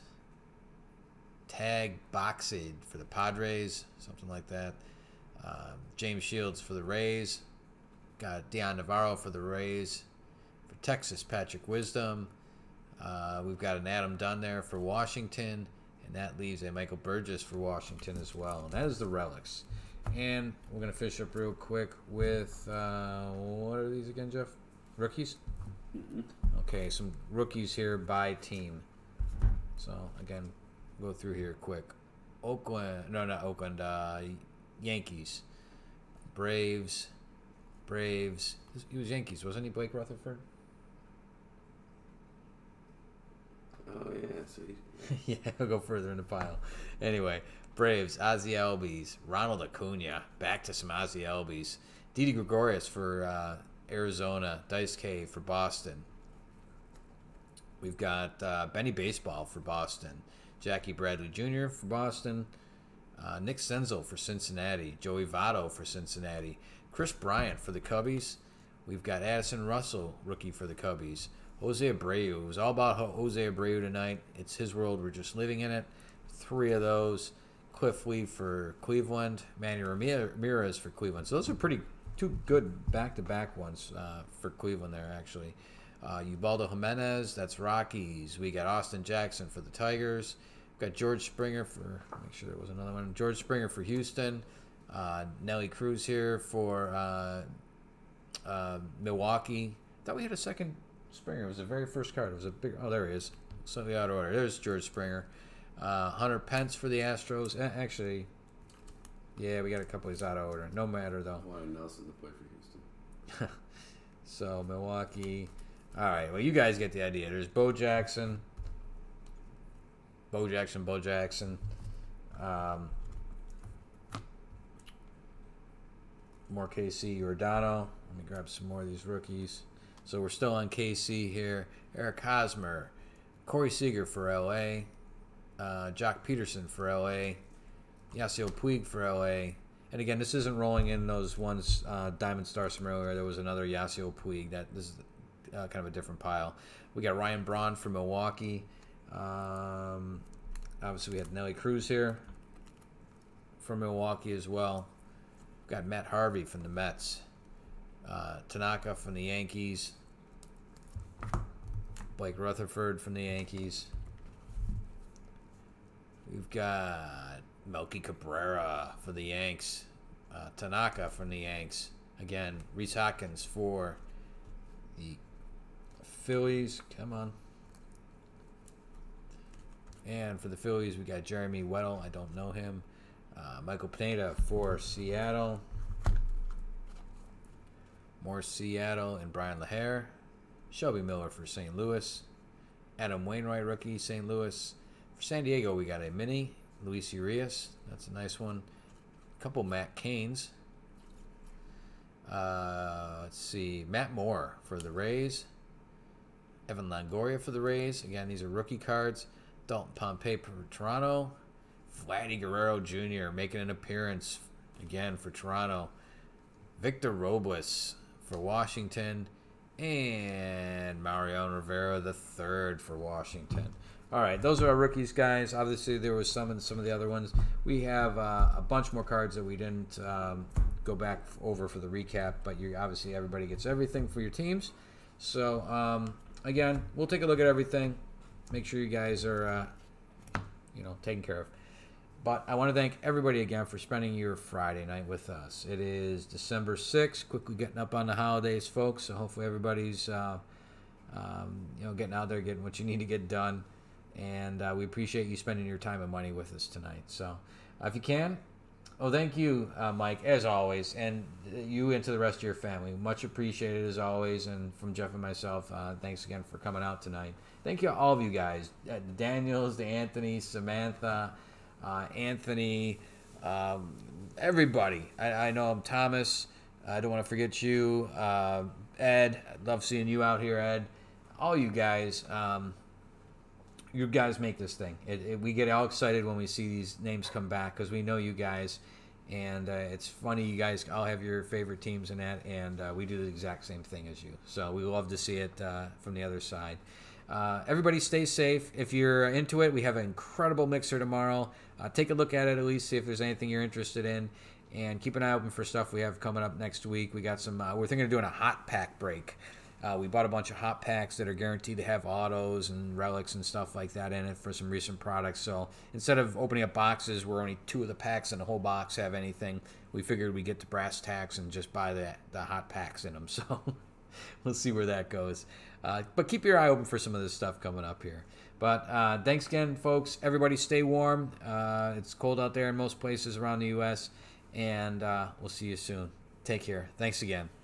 Tagg Bozied for the Padres, something like that. Uh, James Shields for the Rays. Got Dion Navarro for the Rays. For Texas, Patrick Wisdom. Uh, we've got an Adam Dunn there for Washington. And that leaves a Michael Burgess for Washington as well. And that is the relics. And we're going to finish up real quick with uh, what are these again, Jeff? Rookies? Okay, some rookies here by team. So, again, go through here quick. Oakland, no, not Oakland, uh, Yankees, Braves, Braves. He was Yankees, wasn't he, Blake Rutherford? Oh yeah, see. yeah, I'll go further in the pile. Anyway, Braves, Ozzie Albies, Ronald Acuna, back to some Ozzie Albies. Didi Gregorius for uh, Arizona, Dice K for Boston. We've got uh, Benny Baseball for Boston, Jackie Bradley Jr. for Boston, uh, Nick Senzel for Cincinnati, Joey Votto for Cincinnati, Kris Bryant for the Cubbies. We've got Addison Russell, rookie for the Cubbies. Jose Abreu. It was all about Jose Abreu tonight. It's his world. We're just living in it. Three of those. Cliff Lee for Cleveland. Manny Ramir- Ramirez for Cleveland. So those are pretty two good back-to-back ones uh, for Cleveland there, actually. Uh, Ubaldo Jimenez, that's Rockies. We got Austin Jackson for the Tigers. We've got George Springer for, make sure there was another one. George Springer for Houston. Uh, Nelly Cruz here for uh, uh, Milwaukee. Thought we had a second Springer was the very first card. It was a big. Oh, there he is. Slightly out of order. There's George Springer. Uh, Hunter Pence for the Astros. Actually, yeah, we got a couple of these out of order. No matter though. Why Nelson to play for Houston. so Milwaukee. All right. Well, you guys get the idea. There's Bo Jackson. Bo Jackson. Bo Jackson. Um, more KC Ordano. Let me grab some more of these rookies. So we're still on KC here. Eric Hosmer, Corey Seager for LA, uh, Joc Pederson for LA, Yasiel Puig for LA. And again, this isn't rolling in those ones uh, Diamond Stars from earlier. There was another Yasiel Puig. That this is uh, kind of a different pile. We got Ryan Braun from Milwaukee. Um, obviously, we had Nelly Cruz here from Milwaukee as well. We've got Matt Harvey from the Mets. Uh, Tanaka from the Yankees. Blake Rutherford from the Yankees. We've got Melky Cabrera for the Yanks. Uh, Tanaka from the Yanks. Again, Rhys Hoskins for the Phillies. Come on. And for the Phillies, we got Jeremy Weddle. I don't know him. Uh, Michael Pineda for Seattle. More Seattle and Bryan LaHair. Shelby Miller for St. Louis. Adam Wainwright, rookie, St. Louis. For San Diego, we got a mini. Luis Urias. That's a nice one. A couple Matt Cains. Uh, let's see. Matt Moore for the Rays. Evan Longoria for the Rays. Again, these are rookie cards. Dalton Pompey for Toronto. Vladdy Guerrero Jr. making an appearance again for Toronto. Victor Robles for Washington. And Mariano Rivera the third for Washington. All right, those are our rookies, guys. Obviously, there was some in some of the other ones. We have uh, a bunch more cards that we didn't um, go back over for the recap, but you obviously everybody gets everything for your teams. So um, again, we'll take a look at everything. Make sure you guys are, uh, you know, taken care of. But I want to thank everybody again for spending your Friday night with us. It is December 6th, quickly getting up on the holidays, folks. So hopefully everybody's, uh, um, you know, getting out there, getting what you need to get done. And uh, we appreciate you spending your time and money with us tonight. So uh, if you can, oh, thank you, uh, Mike, as always, and you and to the rest of your family. Much appreciated as always. And from Jeff and myself, uh, thanks again for coming out tonight. Thank you, all of you guys, uh, Daniels, the Anthony, Samantha uh, Anthony, um, everybody. I, I, know I'm Thomas. I don't want to forget you, uh, Ed. I love seeing you out here, Ed. All you guys. Um, you guys make this thing. It, it, we get all excited when we see these names come back because we know you guys, and uh, it's funny. You guys all have your favorite teams in that, and uh, we do the exact same thing as you. So we love to see it uh, from the other side. Uh, everybody stay safe. If you're into it, we have an incredible mixer tomorrow. Uh, take a look at it at least, see if there's anything you're interested in, and keep an eye open for stuff we have coming up next week. We got some. Uh, we're thinking of doing a hot pack break. Uh, we bought a bunch of hot packs that are guaranteed to have autos and relics and stuff like that in it for some recent products. So instead of opening up boxes where only two of the packs in the whole box have anything, we figured we'd get to brass tacks and just buy the the hot packs in them. So we'll see where that goes. Uh, but keep your eye open for some of this stuff coming up here. But uh, thanks again, folks. Everybody stay warm. Uh, it's cold out there in most places around the U.S. And uh, we'll see you soon. Take care. Thanks again.